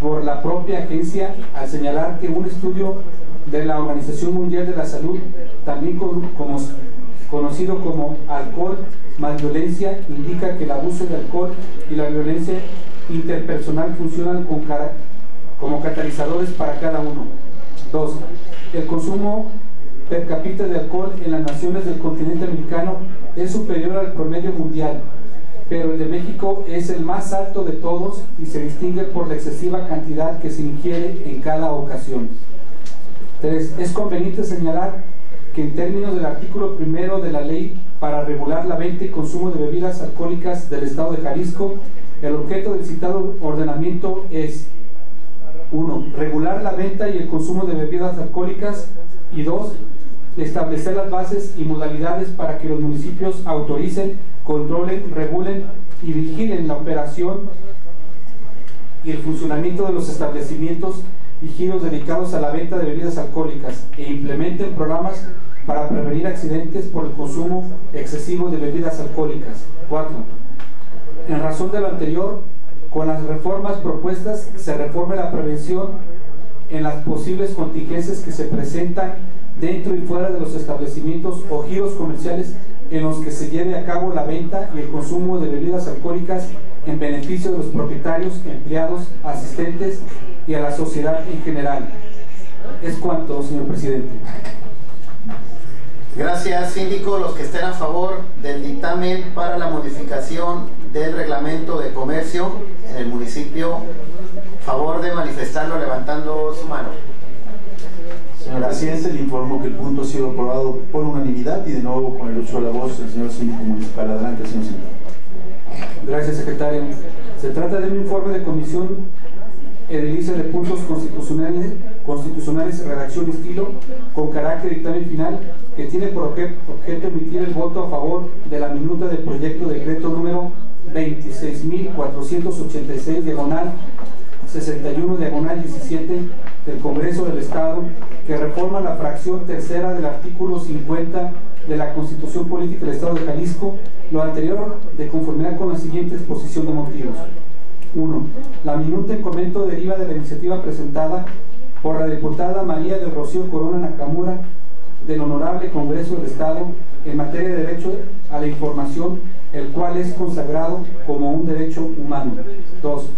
por la propia agencia al señalar que un estudio de la Organización Mundial de la Salud, también conocido como alcohol más violencia, indica que el abuso de alcohol y la violencia interpersonal funcionan como catalizadores para cada uno. 2. El consumo per cápita de alcohol en las naciones del continente americano es superior al promedio mundial, pero el de México es el más alto de todos y se distingue por la excesiva cantidad que se ingiere en cada ocasión. 3. Es conveniente señalar que en términos del artículo primero de la ley para regular la venta y consumo de bebidas alcohólicas del Estado de Jalisco, el objeto del citado ordenamiento es 1. Regular la venta y el consumo de bebidas alcohólicas y 2. Establecer las bases y modalidades para que los municipios autoricen, controlen, regulen y vigilen la operación y el funcionamiento de los establecimientos y giros dedicados a la venta de bebidas alcohólicas e implementen programas para prevenir accidentes por el consumo excesivo de bebidas alcohólicas. 4. En razón de lo anterior, con las reformas propuestas se reforme la prevención en las posibles contingencias que se presentan dentro y fuera de los establecimientos o giros comerciales en los que se lleve a cabo la venta y el consumo de bebidas alcohólicas en beneficio de los propietarios, empleados, asistentes y a la sociedad en general. Es cuanto, señor presidente. Gracias, síndico. Los que estén a favor del dictamen para la modificación del reglamento de comercio en el municipio, favor de manifestarlo levantando su mano. Señor presidente, le informo que el punto ha sido aprobado por unanimidad y de nuevo con el uso de la voz del señor síndico municipal. Adelante, señor síndico. Gracias, secretario. Se trata de un informe de comisión edilicia de puntos constitucionales, constitucionales redacción estilo con carácter dictamen final que tiene por objeto emitir el voto a favor de la minuta del proyecto de decreto número 26.486 diagonal 61 diagonal 17 del Congreso del Estado que reforma la fracción tercera del artículo 50 de la Constitución Política del Estado de Jalisco, lo anterior de conformidad con la siguiente exposición de motivos. 1. La minuta en comento deriva de la iniciativa presentada por la diputada María del Rocío Corona Nakamura del Honorable Congreso del Estado en materia de derecho a la información, el cual es consagrado como un derecho humano. 2.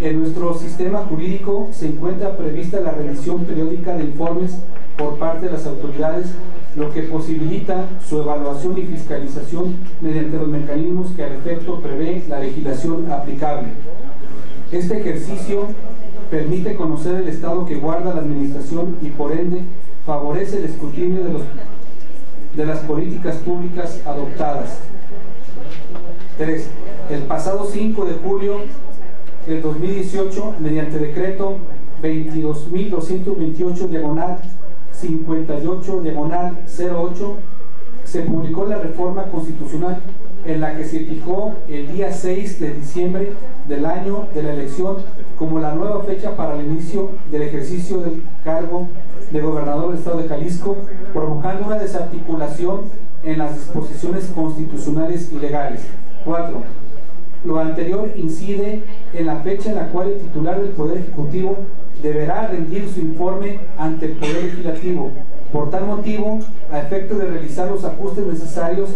En nuestro sistema jurídico se encuentra prevista la rendición periódica de informes por parte de las autoridades, lo que posibilita su evaluación y fiscalización mediante los mecanismos que al efecto prevé la legislación aplicable. Este ejercicio permite conocer el estado que guarda la administración y por ende favorece el escrutinio de, de las políticas públicas adoptadas. 3. El pasado 5 de julio del 2018, mediante decreto 22.228 diagonal 58 diagonal 08, se publicó la reforma constitucional en la que se fijó el día 6 de diciembre del año de la elección como la nueva fecha para el inicio del ejercicio del cargo de gobernador del estado de Jalisco, provocando una desarticulación en las disposiciones constitucionales y legales. 4. Lo anterior incide en la fecha en la cual el titular del Poder Ejecutivo deberá rendir su informe ante el Poder Legislativo. Por tal motivo, a efecto de realizar los ajustes necesarios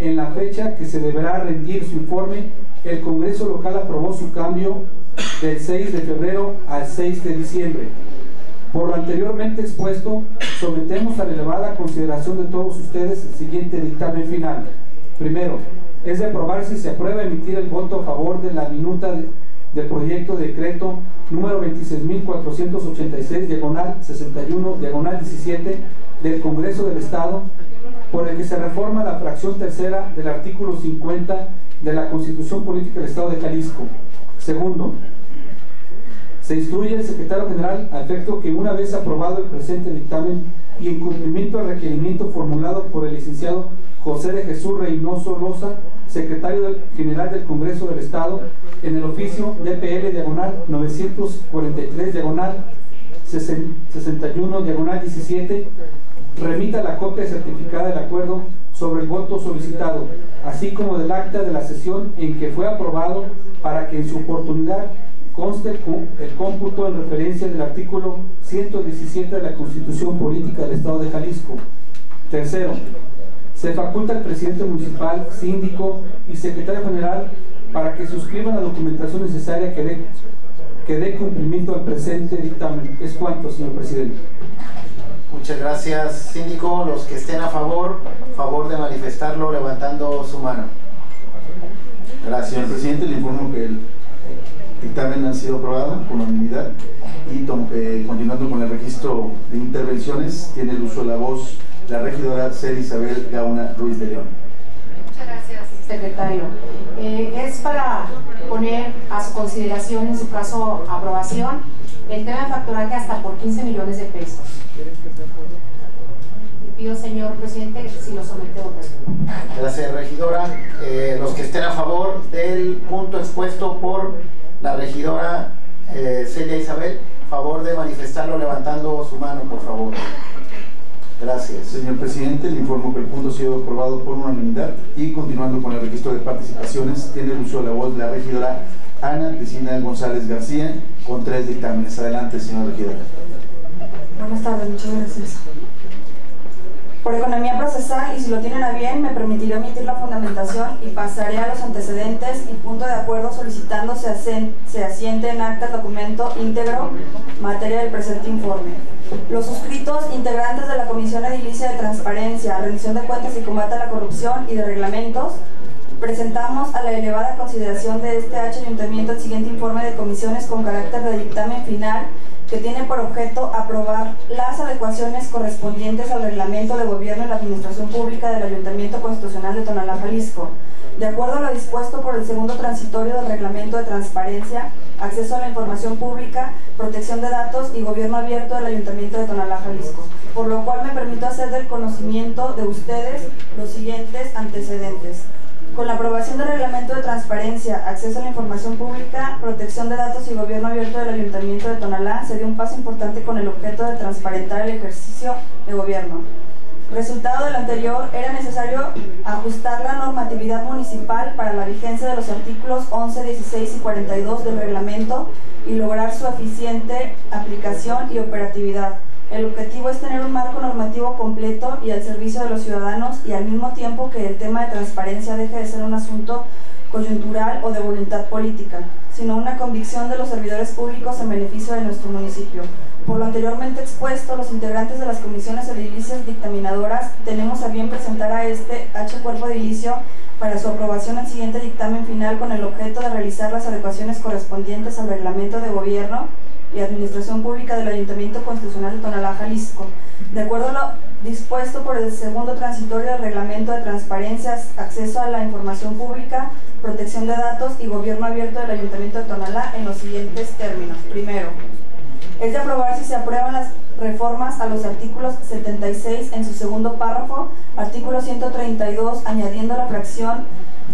en la fecha que se deberá rendir su informe, el Congreso local aprobó su cambio del 6 de febrero al 6 de diciembre. Por lo anteriormente expuesto, sometemos a la elevada consideración de todos ustedes el siguiente dictamen final. Primero, es de aprobar si se aprueba emitir el voto a favor de la minuta de, del proyecto de decreto número 26.486, diagonal 61, diagonal 17 del Congreso del Estado, por el que se reforma la fracción tercera del artículo 50 de la Constitución Política del Estado de Jalisco. Segundo, se instruye al secretario general a efecto que una vez aprobado el presente dictamen y en cumplimiento al requerimiento formulado por el licenciado José de Jesús Reynoso Loza, secretario general del Congreso del Estado, en el oficio DPL diagonal 943 diagonal 61 diagonal 17, remita la copia certificada del acuerdo sobre el voto solicitado, así como del acta de la sesión en que fue aprobado para que en su oportunidad conste el cómputo en referencia del artículo 117 de la Constitución Política del Estado de Jalisco. Tercero, se faculta al presidente municipal, síndico y secretario general para que suscriban la documentación necesaria que dé que dé cumplimiento al presente dictamen. ¿Es cuánto, señor presidente? Muchas gracias, síndico. Los que estén a favor, favor de manifestarlo levantando su mano. Gracias. Señor presidente, le informo que el dictamen ha sido aprobado por unanimidad y eh, continuando con el registro de intervenciones, tiene el uso de la voz la regidora Cel Isabel Gauna Ruiz de León. Muchas gracias, secretario. Eh, es para poner a su consideración, en su caso, aprobación, el tema de facturaje hasta por 15 millones de pesos. Pido, señor presidente, si lo somete a votación. Gracias, regidora. Eh, los que estén a favor del punto expuesto por la regidora eh, Celia Isabel, favor de manifestarlo levantando su mano, por favor. Gracias. Señor presidente, le informo que el punto ha sido aprobado por unanimidad y continuando con el registro de participaciones, tiene el uso de la voz la regidora Ana Cristina González García con tres dictámenes. Adelante, señora regidora. Buenas tardes, muchas gracias. Por economía procesal, y si lo tienen a bien, me permitiré omitir la fundamentación y pasaré a los antecedentes y punto de acuerdo solicitando se, se asiente en acta el documento íntegro materia del presente informe. Los suscritos integrantes de la Comisión Edilicia de Transparencia, Rendición de Cuentas y Combate a la Corrupción y de Reglamentos presentamos a la elevada consideración de este H Ayuntamiento el siguiente informe de comisiones con carácter de dictamen final que tiene por objeto aprobar las adecuaciones correspondientes al reglamento de gobierno y la administración pública del Ayuntamiento Constitucional de Tonalá, Jalisco, de acuerdo a lo dispuesto por el segundo transitorio del reglamento de transparencia, acceso a la información pública, protección de datos y gobierno abierto del Ayuntamiento de Tonalá, Jalisco, por lo cual me permito hacer del conocimiento de ustedes los siguientes antecedentes. Con la aprobación del Reglamento de Transparencia, Acceso a la Información Pública, Protección de Datos y Gobierno Abierto del Ayuntamiento de Tonalá, se dio un paso importante con el objeto de transparentar el ejercicio de gobierno. Resultado del anterior, era necesario ajustar la normatividad municipal para la vigencia de los artículos 11, 16 y 42 del reglamento y lograr su eficiente aplicación y operatividad el objetivo es tener un marco normativo completo y al servicio de los ciudadanos y al mismo tiempo que el tema de transparencia deje de ser un asunto coyuntural o de voluntad política, sino una convicción de los servidores públicos en beneficio de nuestro municipio. Por lo anteriormente expuesto, los integrantes de las comisiones edilicias dictaminadoras tenemos a bien presentar a este H Cuerpo Edilicio para su aprobación el siguiente dictamen final con el objeto de realizar las adecuaciones correspondientes al reglamento de gobierno y Administración Pública del Ayuntamiento Constitucional de Tonalá, Jalisco. De acuerdo a lo dispuesto por el segundo transitorio del Reglamento de Transparencia, Acceso a la Información Pública, Protección de Datos y Gobierno Abierto del Ayuntamiento de Tonalá en los siguientes términos. Primero, es de aprobar si se aprueban las reformas a los artículos 76 en su segundo párrafo, artículo 132 añadiendo la fracción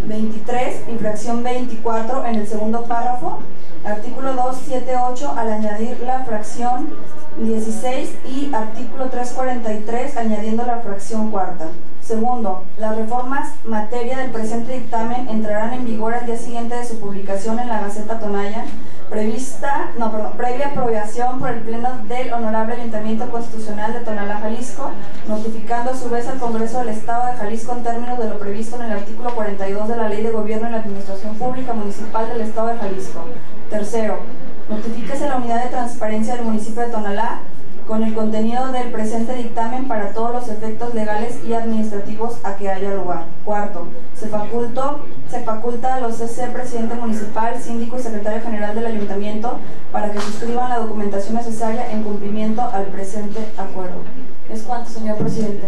23 y fracción 24 en el segundo párrafo, artículo 278 al añadir la fracción 16 y artículo 343 añadiendo la fracción cuarta. Segundo, las reformas materia del presente dictamen entrarán en vigor al día siguiente de su publicación en la Gaceta Tonaya, prevista, no, perdón, previa aprobación por el Pleno del Honorable Ayuntamiento Constitucional de Tonalá, Jalisco, notificando a su vez al Congreso del Estado de Jalisco en términos de lo previsto en el artículo 42 de la Ley de Gobierno y la Administración Pública Municipal del Estado de Jalisco. Tercero, notifíquese la unidad de transparencia del municipio de Tonalá con el contenido del presente dictamen para todos los efectos legales y administrativos a que haya lugar. Cuarto, se, facultó, se faculta a los CC, presidente municipal, síndico y secretario general del ayuntamiento para que suscriban la documentación necesaria en cumplimiento al presente acuerdo. Es cuanto, señor presidente.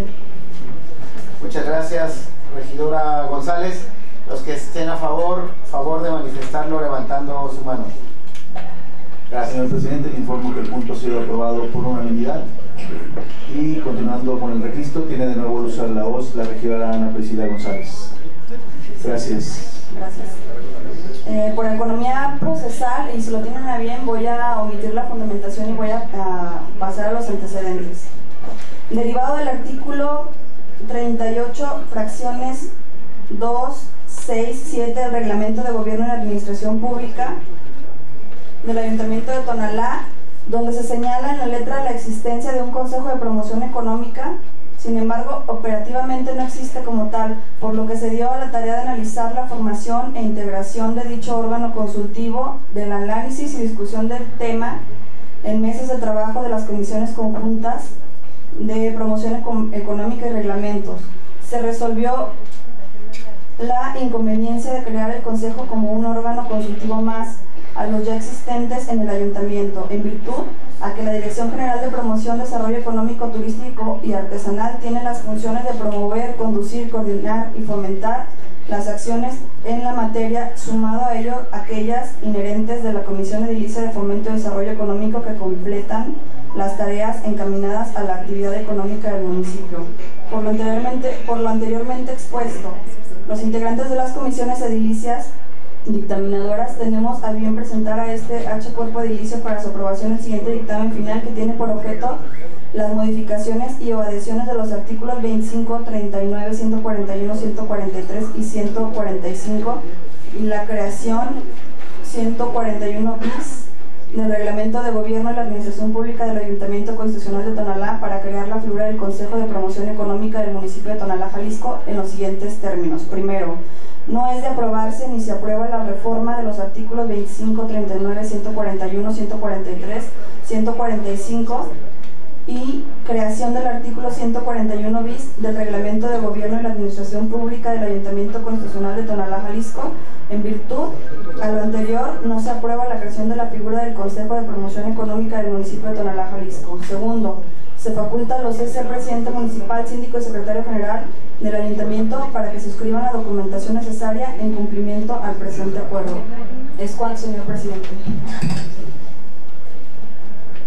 Muchas gracias, regidora González. Los que estén a favor, favor de manifestarlo levantando su mano. Gracias, señor presidente. Informo que el punto ha sido aprobado por unanimidad. Y continuando con el registro, tiene de nuevo de la voz la regidora Ana Priscila González. Gracias. Gracias. Eh, por economía procesal, y si lo tienen a bien, voy a omitir la fundamentación y voy a pasar a los antecedentes. Derivado del artículo 38, fracciones 2, 6, 7 del Reglamento de Gobierno y Administración Pública del Ayuntamiento de Tonalá, donde se señala en la letra la existencia de un Consejo de Promoción Económica, Sin embargo, operativamente no existe como tal, por lo que se dio a la tarea de analizar la formación e integración de dicho órgano consultivo, del análisis y discusión del tema en meses de trabajo de las comisiones conjuntas de promoción económica y reglamentos. Se resolvió la inconveniencia de crear el Consejo como un órgano consultivo más a los ya existentes en el ayuntamiento, en virtud a que la Dirección General de Promoción, Desarrollo Económico, Turístico y Artesanal tiene las funciones de promover, conducir, coordinar y fomentar las acciones en la materia, sumado a ello aquellas inherentes de la Comisión Edilicia de Fomento y Desarrollo Económico que completan las tareas encaminadas a la actividad económica del municipio. Por lo anteriormente, por lo anteriormente expuesto, los integrantes de las comisiones edilicias dictaminadoras tenemos a bien presentar a este H cuerpo edilicio para su aprobación el siguiente dictamen final que tiene por objeto las modificaciones y o adhesiones de los artículos 25, 39, 141, 143 y 145 y la creación 141 bis del Reglamento de Gobierno y la Administración Pública del Ayuntamiento Constitucional de Tonalá para crear la figura del Consejo de Promoción Económica del municipio de Tonalá, Jalisco, en los siguientes términos. Primero, no es de aprobarse ni se aprueba la reforma de los artículos 25, 39, 141, 143, 145 y creación del artículo 141 bis del Reglamento de Gobierno y la Administración Pública del Ayuntamiento Constitucional de Tonalá, Jalisco. En virtud a lo anterior, no se aprueba la creación de la figura del Consejo de Promoción Económica del municipio de Tonalá, Jalisco. Segundo, se faculta a los C.C. presidente municipal, síndico y secretario general del ayuntamiento para que suscriban la documentación necesaria en cumplimiento al presente acuerdo. Es cual, señor presidente.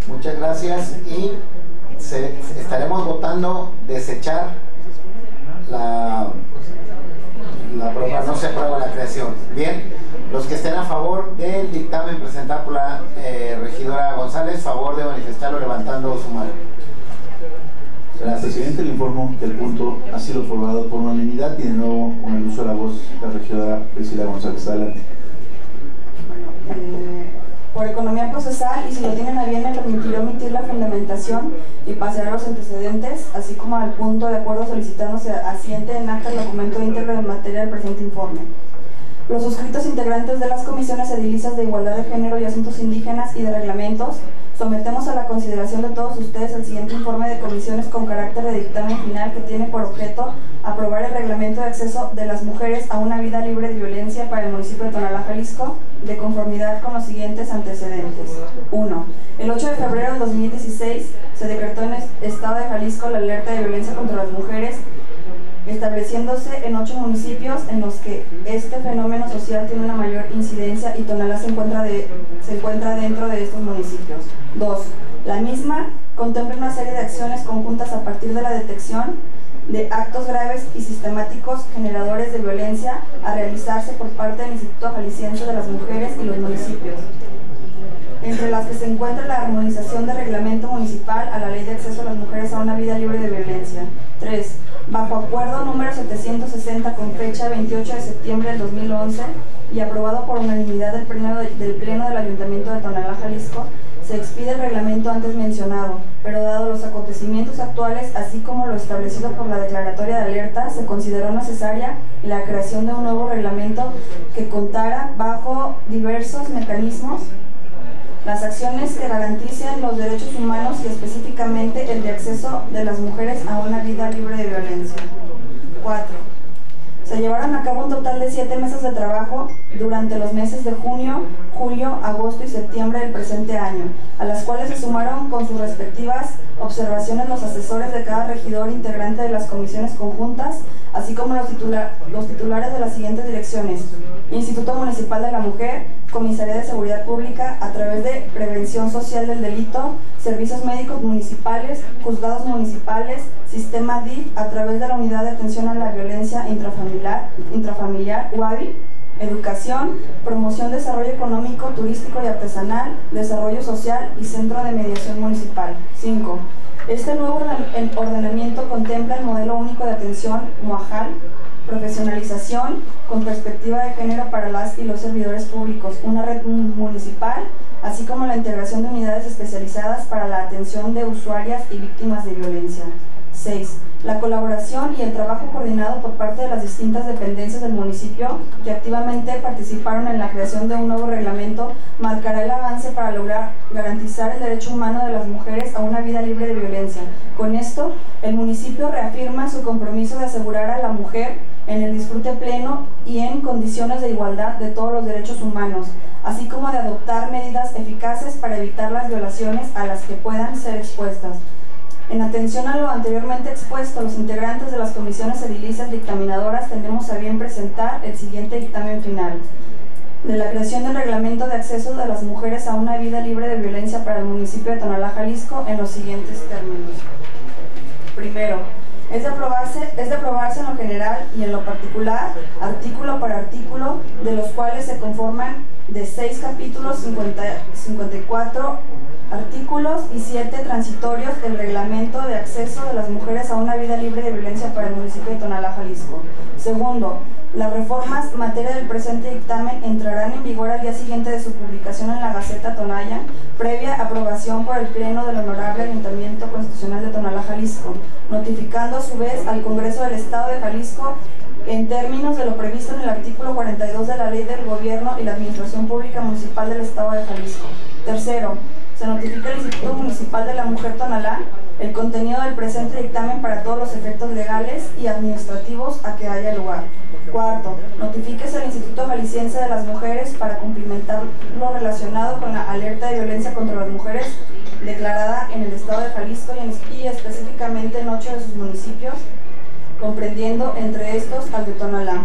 Muchas gracias y estaremos votando desechar la, la no se aprueba la creación. Bien, los que estén a favor del dictamen presentado por la eh, regidora González, favor de manifestarlo levantando su mano. Gracias. Presidente, le informo que el punto ha sido aprobado por unanimidad y de nuevo con el uso de la voz de la regidora Priscila González. Adelante. Eh, por economía procesal y si lo tienen a bien, me permitiré omitir la fundamentación y pasar a los antecedentes, así como al punto de acuerdo solicitándose asiente en acta el documento íntegro en materia del presente informe. Los suscritos integrantes de las comisiones edilicias de igualdad de género y asuntos indígenas y de reglamentos Sometemos a la consideración de todos ustedes el siguiente informe de comisiones con carácter de dictamen final que tiene por objeto aprobar el reglamento de acceso de las mujeres a una vida libre de violencia para el municipio de Tonalá, Jalisco, de conformidad con los siguientes antecedentes. 1. El 8 de febrero de 2016 se decretó en el estado de Jalisco la alerta de violencia contra las mujeres estableciéndose en ocho municipios en los que este fenómeno social tiene una mayor incidencia y Tonalá se encuentra, de, se encuentra dentro de estos municipios. 2. La misma contempla una serie de acciones conjuntas a partir de la detección de actos graves y sistemáticos generadores de violencia a realizarse por parte del Instituto Jalisciense de las Mujeres y los municipios, entre las que se encuentra la armonización del reglamento municipal a la ley de acceso a las mujeres a una vida libre de violencia. 3 bajo acuerdo número 760 con fecha 28 de septiembre del 2011 y aprobado por unanimidad del Pleno, del, Pleno del Ayuntamiento de Tonalá, Jalisco, se expide el reglamento antes mencionado, pero dado los acontecimientos actuales, así como lo establecido por la declaratoria de alerta, se consideró necesaria la creación de un nuevo reglamento que contara bajo diversos mecanismos las acciones que garanticen los derechos humanos y específicamente el de acceso de las mujeres a una vida libre de violencia. 4. Se llevaron a cabo un total de siete meses de trabajo durante los meses de junio, julio, agosto y septiembre del presente año, a las cuales se sumaron con sus respectivas observaciones los asesores de cada regidor integrante de las comisiones conjuntas, así como los, los titulares de las siguientes direcciones. Instituto Municipal de la Mujer, Comisaría de Seguridad Pública a través de Prevención Social del Delito, Servicios Médicos Municipales, Juzgados Municipales, Sistema DIF a través de la Unidad de Atención a la Violencia Intrafamiliar, intrafamiliar UAVI, Educación, Promoción, Desarrollo Económico, Turístico y Artesanal, Desarrollo Social y Centro de Mediación Municipal. 5. Este nuevo ordenamiento contempla el modelo único de atención MOAJAL, profesionalización con perspectiva de género para las y los servidores públicos, una red municipal, así como la integración de unidades especializadas para la atención de usuarias y víctimas de violencia. 6. La colaboración y el trabajo coordinado por parte de las distintas dependencias del municipio que activamente participaron en la creación de un nuevo reglamento marcará el avance para lograr garantizar el derecho humano de las mujeres a una vida libre de violencia. Con esto, el municipio reafirma su compromiso de asegurar a la mujer en el disfrute pleno y en condiciones de igualdad de todos los derechos humanos, así como de adoptar medidas eficaces para evitar las violaciones a las que puedan ser expuestas. En atención a lo anteriormente expuesto, los integrantes de las comisiones edilicias dictaminadoras tenemos a bien presentar el siguiente dictamen final de la creación del reglamento de acceso de las mujeres a una vida libre de violencia para el municipio de Tonalá, Jalisco, en los siguientes términos. Primero, es de, aprobarse, es de aprobarse en lo general y en lo particular, artículo por artículo, de los cuales se conforman de seis capítulos, 50, 54 artículos y siete transitorios el reglamento de acceso de las mujeres a una vida libre de violencia para el municipio de Tonalá, Jalisco. Segundo, las reformas materia del presente dictamen entrarán en vigor al día siguiente de su publicación en la Gaceta Tonaya, previa aprobación por el Pleno del Honorable Ayuntamiento Constitucional de Tonalá, Jalisco, notificando a su vez al Congreso del Estado de Jalisco en términos de lo previsto en el artículo 42 de la Ley del Gobierno y la Administración Pública Municipal del Estado de Jalisco. Tercero, se notifica al Instituto Municipal de la Mujer Tonalá el contenido del presente dictamen para todos los efectos legales y administrativos a que haya lugar. Cuarto, notifíquese al Instituto Jalisciense de las Mujeres para cumplimentar lo relacionado con la alerta de violencia contra las mujeres declarada en el estado de Jalisco y, específicamente en ocho de sus municipios, comprendiendo entre estos al de Tonalá.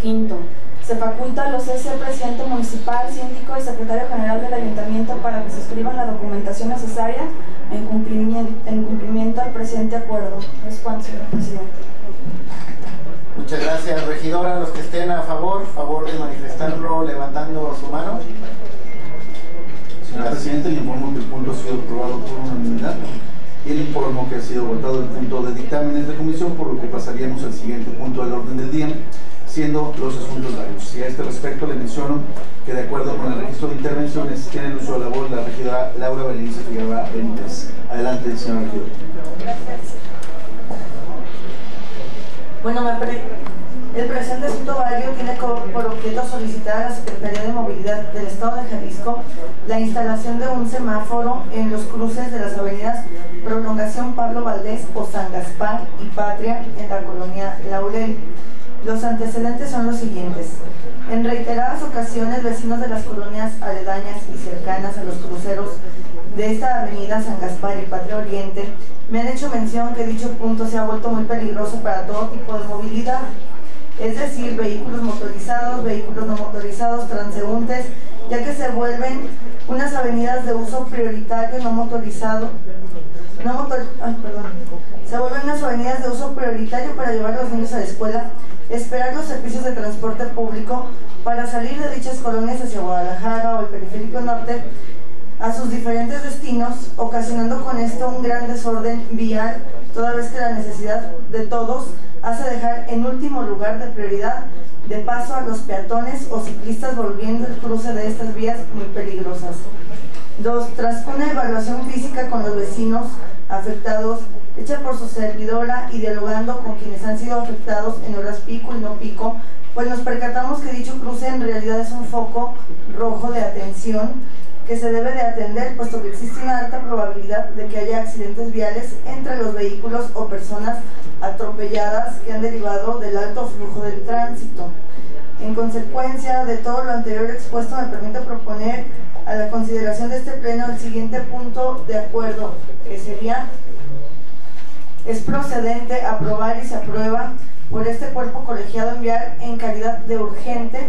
Quinto, se faculta a los CC presidente municipal, síndico y secretario general del ayuntamiento para que se escriban la documentación necesaria en cumplimiento, en cumplimiento al presente acuerdo. Es cuanto, señor presidente. Muchas gracias, regidora. Los que estén a favor, favor de manifestarlo levantando su mano. Señor presidente, le informo que el punto ha sido aprobado por unanimidad y le informo que ha sido votado el punto de dictámenes de comisión, por lo que pasaríamos al siguiente punto del orden del día siendo los asuntos varios. Y a este respecto le menciono que de acuerdo con el registro de intervenciones tiene el uso de la la regidora Laura Berenice Figueroa Benítez. Adelante, señora regidora. Bueno, me el presente asunto vario tiene por objeto solicitar a la Secretaría de Movilidad del Estado de Jalisco la instalación de un semáforo en los cruces de las avenidas Prolongación Pablo Valdés o San Gaspar y Patria en la colonia Laurel los antecedentes son los siguientes. En reiteradas ocasiones, vecinos de las colonias aledañas y cercanas a los cruceros de esta avenida San Gaspar y Patria Oriente me han hecho mención que dicho punto se ha vuelto muy peligroso para todo tipo de movilidad, es decir, vehículos motorizados, vehículos no motorizados, transeúntes, ya que se vuelven unas avenidas de uso prioritario no motorizado, no motor, ay, perdón, se vuelven unas avenidas de uso prioritario para llevar a los niños a la escuela esperar los servicios de transporte público para salir de dichas colonias hacia Guadalajara o el periférico norte a sus diferentes destinos, ocasionando con esto un gran desorden vial, toda vez que la necesidad de todos hace dejar en último lugar de prioridad de paso a los peatones o ciclistas volviendo el cruce de estas vías muy peligrosas. Dos, tras una evaluación física con los vecinos afectados, hecha por su servidora y dialogando con quienes han sido afectados en horas pico y no pico, pues nos percatamos que dicho cruce en realidad es un foco rojo de atención que se debe de atender, puesto que existe una alta probabilidad de que haya accidentes viales entre los vehículos o personas atropelladas que han derivado del alto flujo del tránsito. En consecuencia de todo lo anterior expuesto, me permite proponer a la consideración de este pleno el siguiente punto de acuerdo, que sería es procedente aprobar y se aprueba por este cuerpo colegiado enviar en calidad de urgente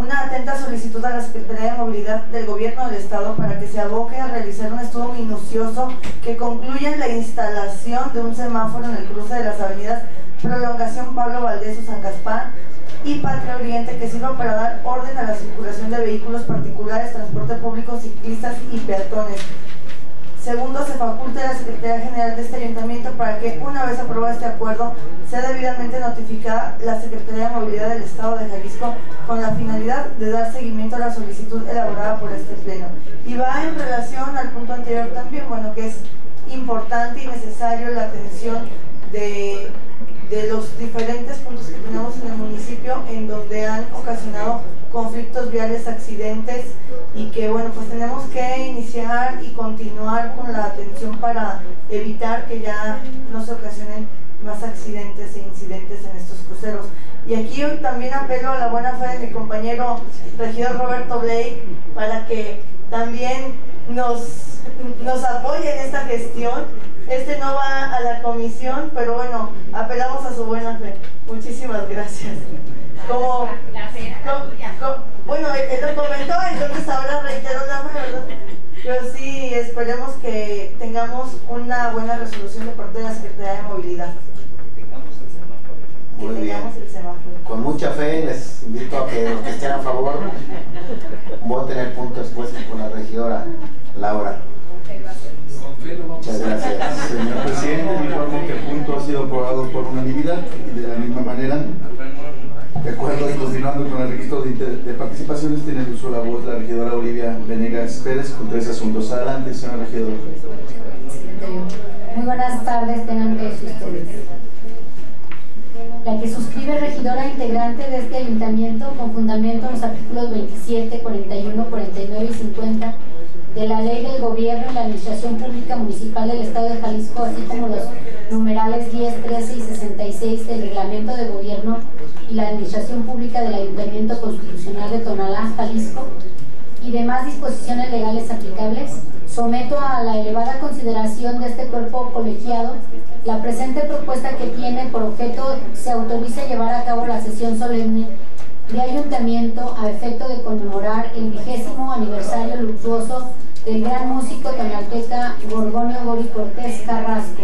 una atenta solicitud a la Secretaría de Movilidad del Gobierno del Estado para que se aboque a realizar un estudio minucioso que concluya la instalación de un semáforo en el cruce de las avenidas Prolongación Pablo Valdés o San Gaspar y Patria Oriente que sirva para dar orden a la circulación de vehículos particulares, transporte público, ciclistas y peatones Segundo se faculta a la Secretaría General de este Ayuntamiento para que, una vez aprobado este acuerdo, sea debidamente notificada la Secretaría de Movilidad del Estado de Jalisco con la finalidad de dar seguimiento a la solicitud elaborada por este Pleno. Y va en relación al punto anterior también, bueno, que es importante y necesario la atención de, de los diferentes puntos que tenemos en el municipio en donde han ocasionado conflictos viales, accidentes y que bueno, pues tenemos que iniciar y continuar con la atención para evitar que ya no se ocasionen más accidentes e incidentes en estos cruceros. Y aquí hoy también apelo a la buena fe de mi compañero regidor Roberto Blake para que también nos, nos apoye en esta gestión. Este no va a la comisión, pero bueno, apelamos a su buena fe. Muchísimas gracias. Como, bueno, él lo comentó, entonces ahora reitero la fe, ¿verdad? Pero sí, esperemos que tengamos una buena resolución de parte de la Secretaría de Movilidad. Muy bien. Con mucha fe les invito a que los que estén a favor voten el punto expuesto por la regidora Laura. Muchas gracias. Señor presidente, informo que el punto ha sido aprobado por unanimidad y de la misma manera, de acuerdo y continuando con el registro de, de participaciones, tiene el uso de la voz la regidora Olivia Venegas Pérez con tres asuntos. Adelante, señora regidora. Muy buenas tardes, tengan todos ustedes la que suscribe regidora integrante de este ayuntamiento con fundamento en los artículos 27, 41, 49 y 50 de la Ley del Gobierno y la Administración Pública Municipal del Estado de Jalisco, así como los numerales 10, 13 y 66 del Reglamento de Gobierno y la Administración Pública del Ayuntamiento Constitucional de Tonalá, Jalisco, y demás disposiciones legales aplicables, someto a la elevada consideración de este cuerpo colegiado la presente propuesta que tiene por objeto se autoriza llevar a cabo la sesión solemne de ayuntamiento a efecto de conmemorar el vigésimo aniversario luctuoso del gran músico tonalteca Gorgonio Gori Cortés Carrasco,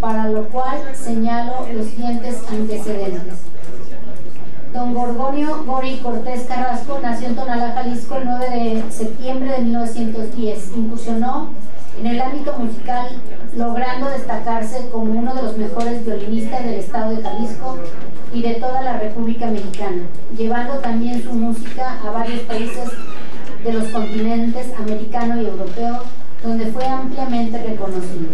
para lo cual señalo los siguientes antecedentes. Don Gorgonio Gori Cortés Carrasco nació en Tonalá, Jalisco, el 9 de septiembre de 1910. Incursionó en el ámbito musical, logrando destacarse como uno de los mejores violinistas del estado de Jalisco y de toda la República Mexicana, llevando también su música a varios países de los continentes americano y europeo, donde fue ampliamente reconocido.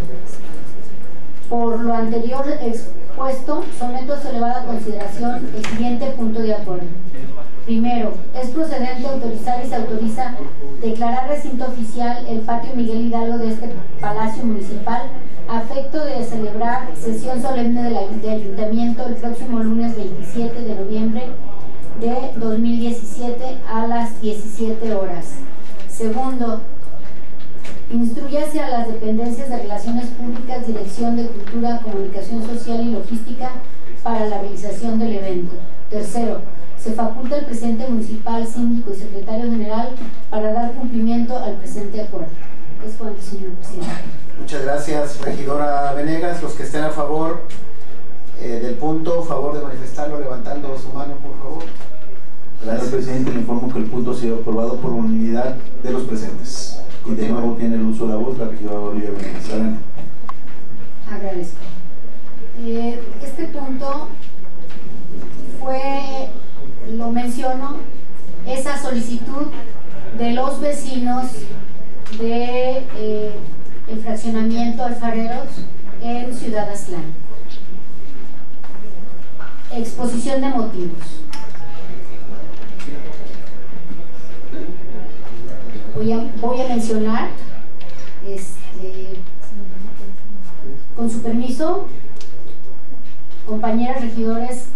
Por lo anterior expuesto, someto a su elevada consideración el siguiente punto de acuerdo. Primero, es procedente autorizar y se autoriza declarar recinto oficial el patio Miguel Hidalgo de este Palacio Municipal a efecto de celebrar sesión solemne del Ayuntamiento el próximo lunes 27 de noviembre de 2017 a las 17 horas. Segundo, instruyase a las dependencias de Relaciones Públicas, Dirección de Cultura, Comunicación Social y Logística para la realización del evento. Tercero, se faculta al presidente municipal, síndico y secretario general para dar cumplimiento al presente acuerdo. Es cuanto, señor presidente. Muchas gracias, regidora Venegas. Los que estén a favor eh, del punto, favor de manifestarlo levantando su mano, por favor. Gracias, Señor presidente. Le informo que el punto ha sido aprobado por unanimidad de los presentes. Y de nuevo tiene el uso de la voz la regidora Olivia. Adelante. Agradezco. Eh, este punto fue lo menciono, esa solicitud de los vecinos de eh, el fraccionamiento Alfareros en Ciudad Aztlán. Exposición de motivos. Voy a, voy a mencionar, este, con su permiso, compañeras regidores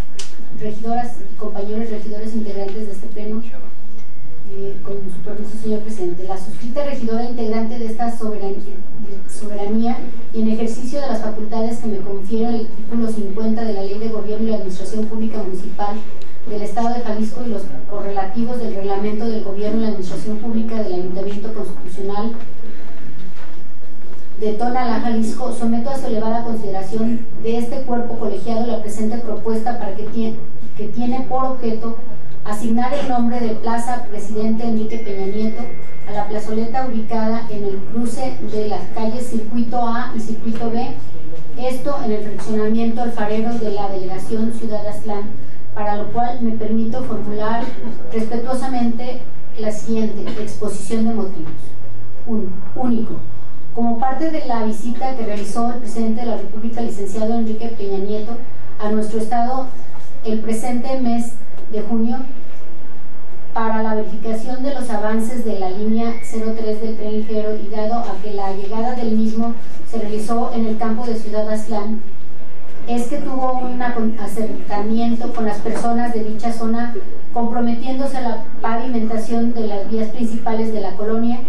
regidoras y compañeros regidores integrantes de este pleno, eh, con su permiso, señor presidente. La suscrita regidora integrante de esta soberanía, y en ejercicio de las facultades que me confiere el artículo 50 de la Ley de Gobierno y Administración Pública Municipal del Estado de Jalisco y los correlativos del Reglamento del Gobierno y la Administración Pública del Ayuntamiento Constitucional de Tonalá, Jalisco, someto a su elevada consideración de este cuerpo colegiado la presente propuesta para que tiene, que tiene por objeto asignar el nombre de Plaza Presidente Enrique Peña Nieto a la plazoleta ubicada en el cruce de las calles Circuito A y Circuito B, esto en el fraccionamiento alfarero de la delegación Ciudad Aztlán, para lo cual me permito formular respetuosamente la siguiente exposición de motivos. Uno, único. Como parte de la visita que realizó el presidente de la República, licenciado Enrique Peña Nieto, a nuestro estado el presente mes de junio, para la verificación de los avances de la línea 03 del tren ligero y dado a que la llegada del mismo se realizó en el campo de Ciudad Aztlán, es que tuvo un acercamiento con las personas de dicha zona, comprometiéndose a la pavimentación de las vías principales de la colonia,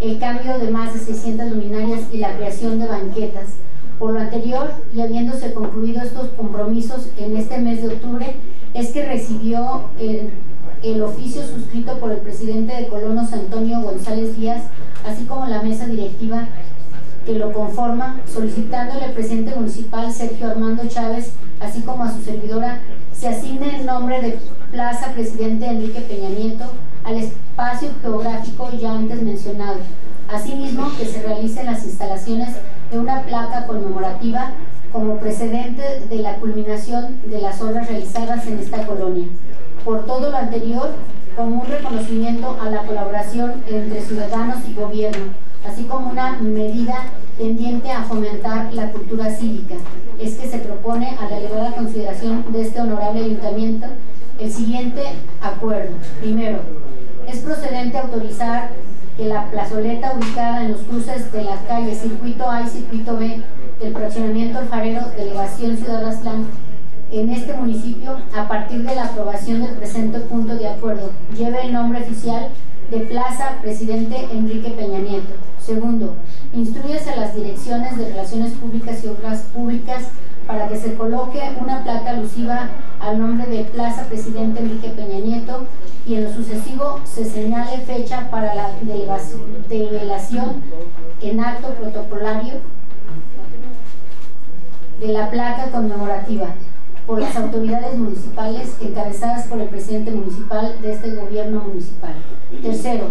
el cambio de más de 600 luminarias y la creación de banquetas. Por lo anterior, y habiéndose concluido estos compromisos en este mes de octubre, es que recibió el, el oficio suscrito por el presidente de Colonos, Antonio González Díaz, así como la mesa directiva que lo conforma, solicitándole al presidente municipal Sergio Armando Chávez, así como a su servidora, se asigne el nombre de Plaza Presidente Enrique Peña Nieto al espacio geográfico ya antes mencionado. Asimismo, que se realicen las instalaciones de una placa conmemorativa como precedente de la culminación de las obras realizadas en esta colonia. Por todo lo anterior, como un reconocimiento a la colaboración entre ciudadanos y gobierno, así como una medida tendiente a fomentar la cultura cívica. Es que se propone a la elevada consideración de este honorable ayuntamiento el siguiente acuerdo. Primero, es procedente autorizar que la plazoleta ubicada en los cruces de las calles Circuito A y Circuito B del fraccionamiento alfarero Delegación Ciudad Aztlán en este municipio, a partir de la aprobación del presente punto de acuerdo, lleve el nombre oficial de Plaza Presidente Enrique Peña Nieto. Segundo, instruyes a las direcciones de Relaciones Públicas y Obras Públicas para que se coloque una placa alusiva al nombre de Plaza Presidente Enrique Peña Nieto y en lo sucesivo se señale fecha para la develación en acto protocolario de la placa conmemorativa por las autoridades municipales encabezadas por el presidente municipal de este gobierno municipal. Tercero,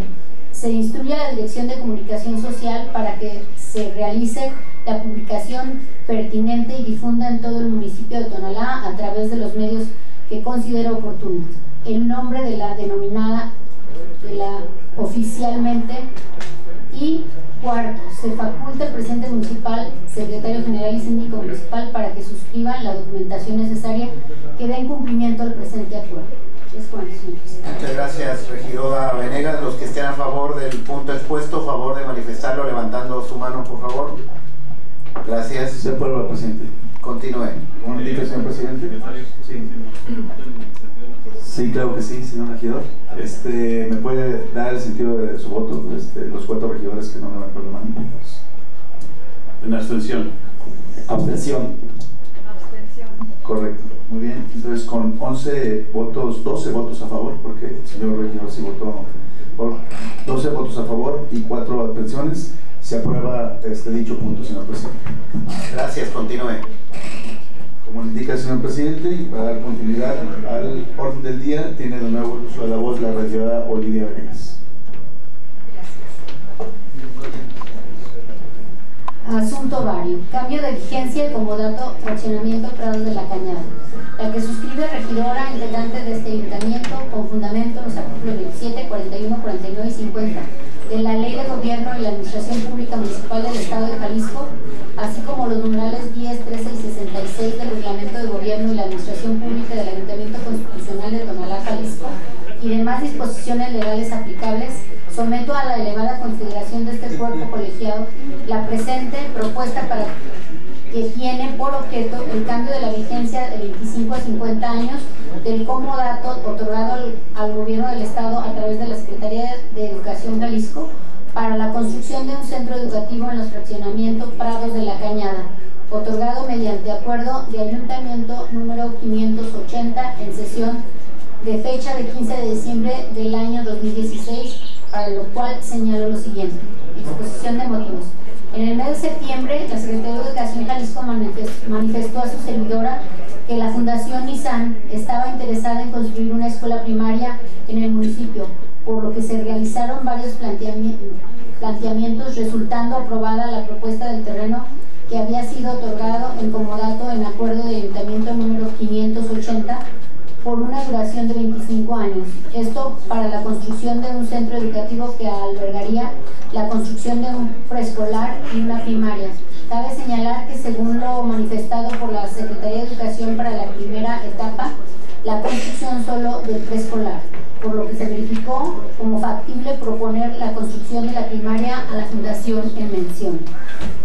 se instruye a la Dirección de Comunicación Social para que se realice la publicación pertinente y difunda en todo el municipio de Tonalá a través de los medios que considere oportunos. El nombre de la denominada de la oficialmente y cuarto, se faculta al presidente municipal, secretario general y síndico municipal para que suscriban la documentación necesaria que den cumplimiento al presente acuerdo. Muchas gracias, regidora Venegas. Los que estén a favor del punto expuesto, favor de manifestarlo levantando su mano, por favor. Gracias. De acuerdo, presidente. Continúe. ¿Cómo indica, señor presidente? Sí. Sí, claro que sí, señor regidor. Este, ¿Me puede dar el sentido de su voto? Este, los cuatro regidores que no levantaron la mano. En abstención. Abstención. Correcto, muy bien. Entonces, con 11 votos, 12 votos a favor, porque el señor regidor sí votó por 12 votos a favor y 4 abstenciones, se aprueba este dicho punto, señor presidente. Gracias, continúe. Como indica el señor presidente, y para dar continuidad al orden del día, tiene de nuevo el uso de la voz la regidora Olivia Venegas. Asunto vario. Cambio de vigencia y comodato fraccionamiento Prados de la Cañada. La que suscribe regidora integrante de este ayuntamiento con fundamento en los artículos 27, 41, 49 y 50 de la Ley de Gobierno y la Administración Pública Municipal del Estado de Jalisco, así como los numerales 10, 13 y 66 del Reglamento de Gobierno y la Administración Pública del Ayuntamiento Constitucional de Tonalá, Jalisco, y legales aplicables, someto a la elevada consideración de este cuerpo colegiado la presente propuesta para que tiene por objeto el cambio de la vigencia de 25 a 50 años del comodato otorgado al, al, Gobierno del Estado a través de la Secretaría de Educación Jalisco para la construcción de un centro educativo en los fraccionamientos Prados de la Cañada, otorgado mediante acuerdo de ayuntamiento número 580 en sesión de fecha de 15 de diciembre del año 2016, para lo cual señalo lo siguiente. Exposición de motivos. En el mes de septiembre, la Secretaría de Educación Jalisco manifestó a su servidora que la Fundación Nissan estaba interesada en construir una escuela primaria en el municipio, por lo que se realizaron varios planteamientos resultando aprobada la propuesta del terreno que había sido otorgado en comodato en acuerdo de ayuntamiento número 580 por una duración de 25 años. Esto para la construcción de un centro educativo que albergaría la construcción de un preescolar y una primaria. Cabe señalar que según lo manifestado por la Secretaría de Educación para la primera etapa, la construcción solo del preescolar, por lo que se verificó como factible proponer la construcción de la primaria a la fundación en mención.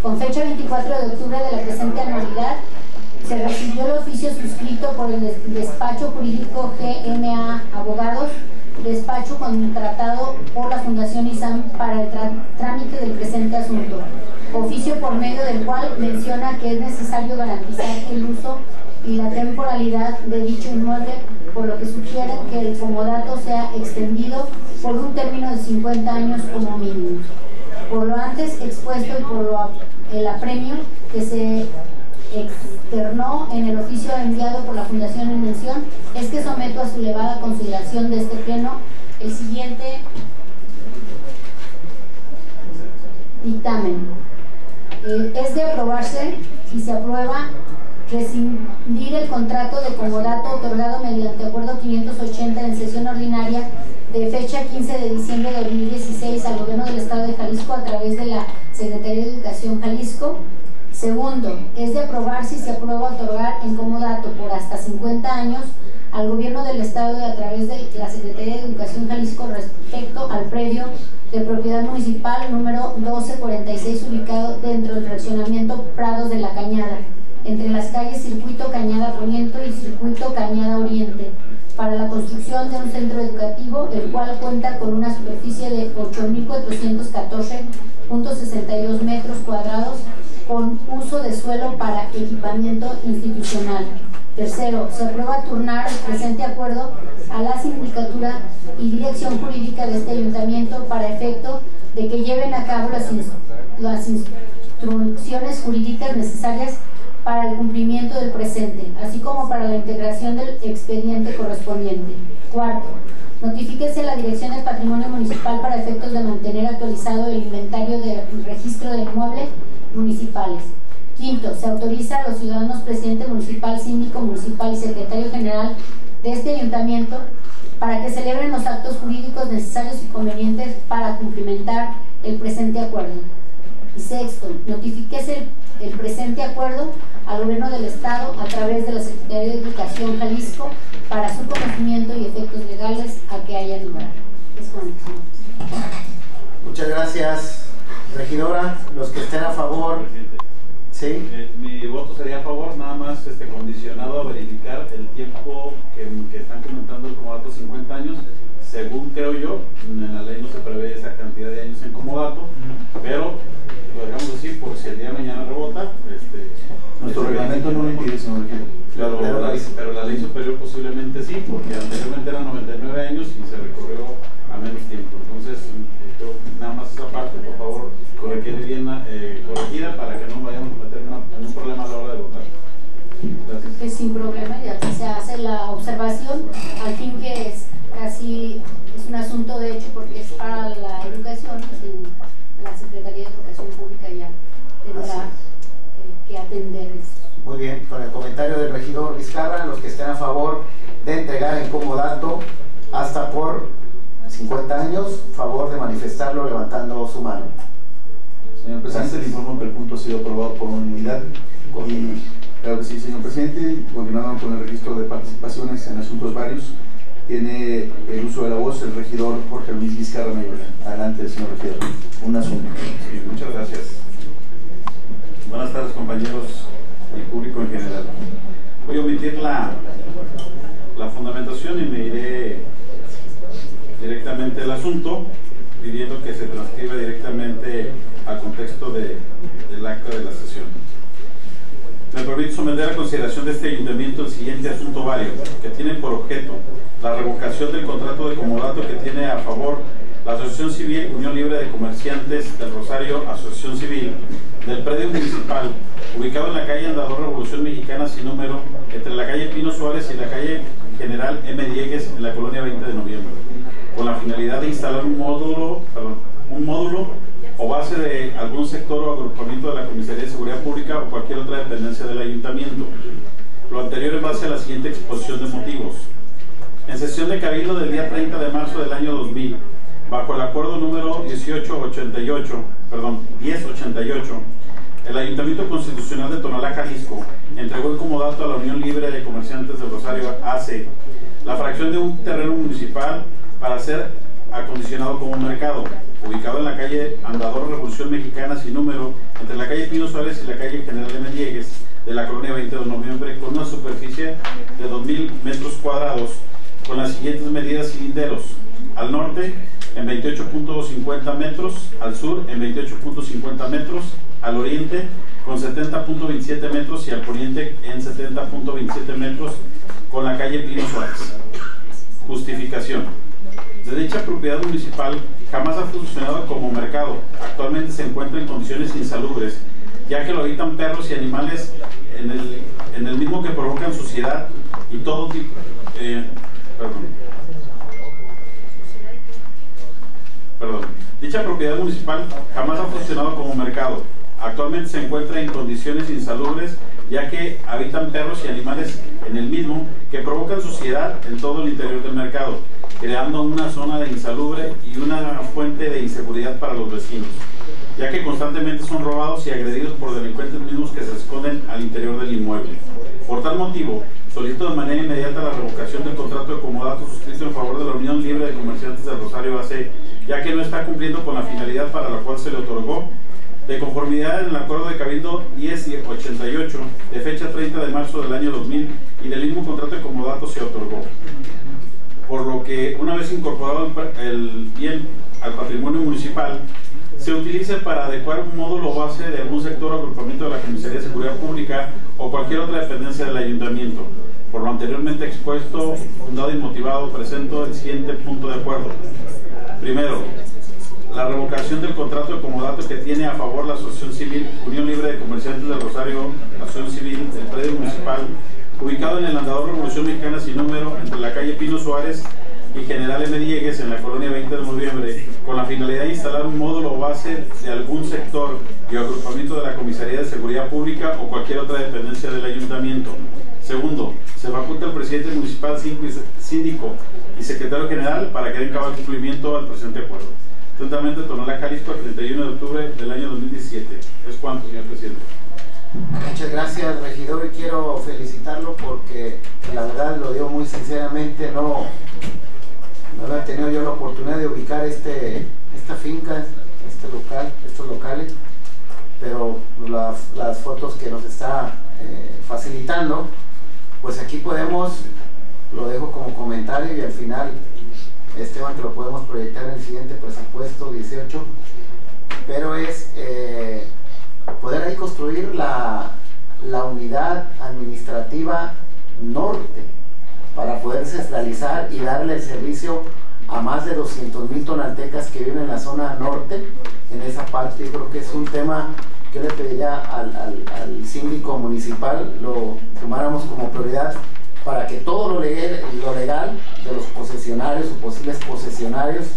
Con fecha 24 de octubre de la presente anualidad, se recibió el oficio suscrito por el despacho jurídico GMA Abogados, despacho contratado por la Fundación ISAM para el trámite del presente asunto. Oficio por medio del cual menciona que es necesario garantizar el uso y la temporalidad de dicho inmueble, por lo que sugiere que el comodato sea extendido por un término de 50 años como mínimo. Por lo antes expuesto y por lo, el apremio que se externó en el oficio enviado por la Fundación en mención, es que someto a su elevada consideración de este pleno el siguiente dictamen. Eh, es de aprobarse, si se aprueba, rescindir el contrato de comodato otorgado mediante acuerdo 580 en sesión ordinaria de fecha 15 de diciembre de 2016 al gobierno del estado de Jalisco a través de la Secretaría de Educación Jalisco Segundo, es de aprobar si se aprueba otorgar en comodato por hasta 50 años al gobierno del Estado a través de la Secretaría de Educación Jalisco respecto al predio de propiedad municipal número 1246 ubicado dentro del fraccionamiento Prados de la Cañada, entre las calles Circuito Cañada Poniente y Circuito Cañada Oriente, para la construcción de un centro educativo, el cual cuenta con una superficie de 8.414.62 metros cuadrados con uso de suelo para equipamiento institucional. Tercero, se aprueba turnar el presente acuerdo a la sindicatura y dirección jurídica de este ayuntamiento para efecto de que lleven a cabo las, instrucciones jurídicas necesarias para el cumplimiento del presente, así como para la integración del expediente correspondiente. Cuarto, notifíquese la Dirección del Patrimonio Municipal para efectos de mantener actualizado el inventario de registro del inmueble municipales. Quinto, se autoriza a los ciudadanos presidente municipal, síndico municipal y secretario general de este ayuntamiento para que celebren los actos jurídicos necesarios y convenientes para cumplimentar el presente acuerdo. Y sexto, notifíquese el, presente acuerdo al gobierno del Estado a través de la Secretaría de Educación Jalisco para su conocimiento y efectos legales a que haya lugar. Muchas gracias. Regidora, los que estén a favor. ¿Sí? Eh, mi voto sería a favor, nada más este, condicionado a verificar el tiempo que, que están comentando como dato 50 años. Según creo yo, en la ley no se prevé esa cantidad de años en comodato, pero lo dejamos así por si el día de mañana rebota. Este, Nuestro reglamento no lo impide, señor pero la, pero la ley superior posiblemente sí, porque anteriormente eran 99 años y se recorrió a menos tiempo. Entonces, nada más esa parte, por favor, requiere bien eh, corregida para que no vayamos a meter en un problema a la hora de votar. Gracias. Que sin problema, ya que se hace la observación, al fin que es casi es un asunto de hecho porque es para la educación, pues, la Secretaría de Educación Pública ya tendrá eh, que atender eso. Muy bien, con el comentario del regidor Vizcarra, los que estén a favor de entregar en comodato hasta por 50 años, favor de manifestarlo levantando su mano. Señor presidente, le informo que el punto ha sido aprobado por unanimidad. Y, claro que sí, señor presidente, continuando con el registro de participaciones en asuntos varios, tiene el uso de la voz el regidor Jorge Luis Vizcarra Mayor. Adelante, señor regidor. Un asunto. Sí, muchas gracias. Buenas tardes, compañeros y público en general. Voy a omitir la, la fundamentación y me iré directamente el asunto, pidiendo que se transcriba directamente al contexto de, del acta de la sesión. Me permito someter a consideración de este ayuntamiento el siguiente asunto vario, que tiene por objeto la revocación del contrato de comodato que tiene a favor la Asociación Civil Unión Libre de Comerciantes del Rosario, Asociación Civil, del predio municipal, ubicado en la calle Andador Revolución Mexicana sin número, entre la calle Pino Suárez y la calle General M. Diegues, en la colonia 20 de noviembre con la finalidad de instalar un módulo, perdón, un módulo o base de algún sector o agrupamiento de la Comisaría de Seguridad Pública o cualquier otra dependencia del Ayuntamiento. Lo anterior en base a la siguiente exposición de motivos. En sesión de Cabildo del día 30 de marzo del año 2000, bajo el acuerdo número 1888, perdón, 1088, el Ayuntamiento Constitucional de Tonalá, Jalisco, entregó el comodato a la Unión Libre de Comerciantes de Rosario AC, la fracción de un terreno municipal para ser acondicionado como mercado, ubicado en la calle Andador Revolución Mexicana sin número, entre la calle Pino Suárez y la calle General de Mediegues, de la colonia 20 de noviembre, con una superficie de 2.000 metros cuadrados, con las siguientes medidas cilinderos. Al norte, en 28.50 metros, al sur, en 28.50 metros, al oriente, con 70.27 metros y al poniente, en 70.27 metros, con la calle Pino Suárez. Justificación. De dicha propiedad municipal jamás ha funcionado como mercado. Actualmente se encuentra en condiciones insalubres, ya que lo habitan perros y animales en el, en el mismo que provocan suciedad y todo tipo... Eh, perdón. Perdón. Dicha propiedad municipal jamás ha funcionado como mercado. Actualmente se encuentra en condiciones insalubres ya que habitan perros y animales en el mismo que provocan suciedad en todo el interior del mercado, creando una zona de insalubre y una fuente de inseguridad para los vecinos, ya que constantemente son robados y agredidos por delincuentes mismos que se esconden al interior del inmueble. Por tal motivo, solicito de manera inmediata la revocación del contrato de comodato suscrito en favor de la Unión Libre de Comerciantes del Rosario AC, ya que no está cumpliendo con la finalidad para la cual se le otorgó de conformidad en el acuerdo de Cabildo 10 y 88 de fecha 30 de marzo del año 2000 y del mismo contrato de comodato se otorgó. Por lo que una vez incorporado el bien al patrimonio municipal, se utilice para adecuar un módulo base de algún sector o agrupamiento de la Comisaría de Seguridad Pública o cualquier otra dependencia del Ayuntamiento. Por lo anteriormente expuesto, fundado y motivado, presento el siguiente punto de acuerdo. Primero, la revocación del contrato de comodato que tiene a favor la Asociación Civil Unión Libre de Comerciantes del Rosario, Asociación Civil del Predio Municipal, ubicado en el Andador Revolución Mexicana sin número, entre la calle Pino Suárez y General M. Diegues en la colonia 20 de noviembre, con la finalidad de instalar un módulo o base de algún sector y agrupamiento de la Comisaría de Seguridad Pública o cualquier otra dependencia del Ayuntamiento. Segundo, se faculta al presidente municipal, síndico y secretario general para que den cabal cumplimiento al presente acuerdo. Atentamente, Tonalá, Jalisco, el 31 de octubre del año 2017. ¿Es cuánto, señor presidente? Muchas gracias, regidor, y quiero felicitarlo porque la verdad lo digo muy sinceramente, no, no había tenido yo la oportunidad de ubicar este, esta finca, este local, estos locales, pero las, las fotos que nos está eh, facilitando, pues aquí podemos, lo dejo como comentario y al final Esteban que lo podemos proyectar en el siguiente presupuesto 18, pero es eh, poder ahí construir la, la, unidad administrativa norte para poder centralizar y darle el servicio a más de 200 mil tonaltecas que viven en la zona norte, en esa parte. Yo creo que es un tema que le pediría al, al, al síndico municipal lo tomáramos como prioridad para que todo lo legal, lo legal de los posesionarios o posibles posesionarios,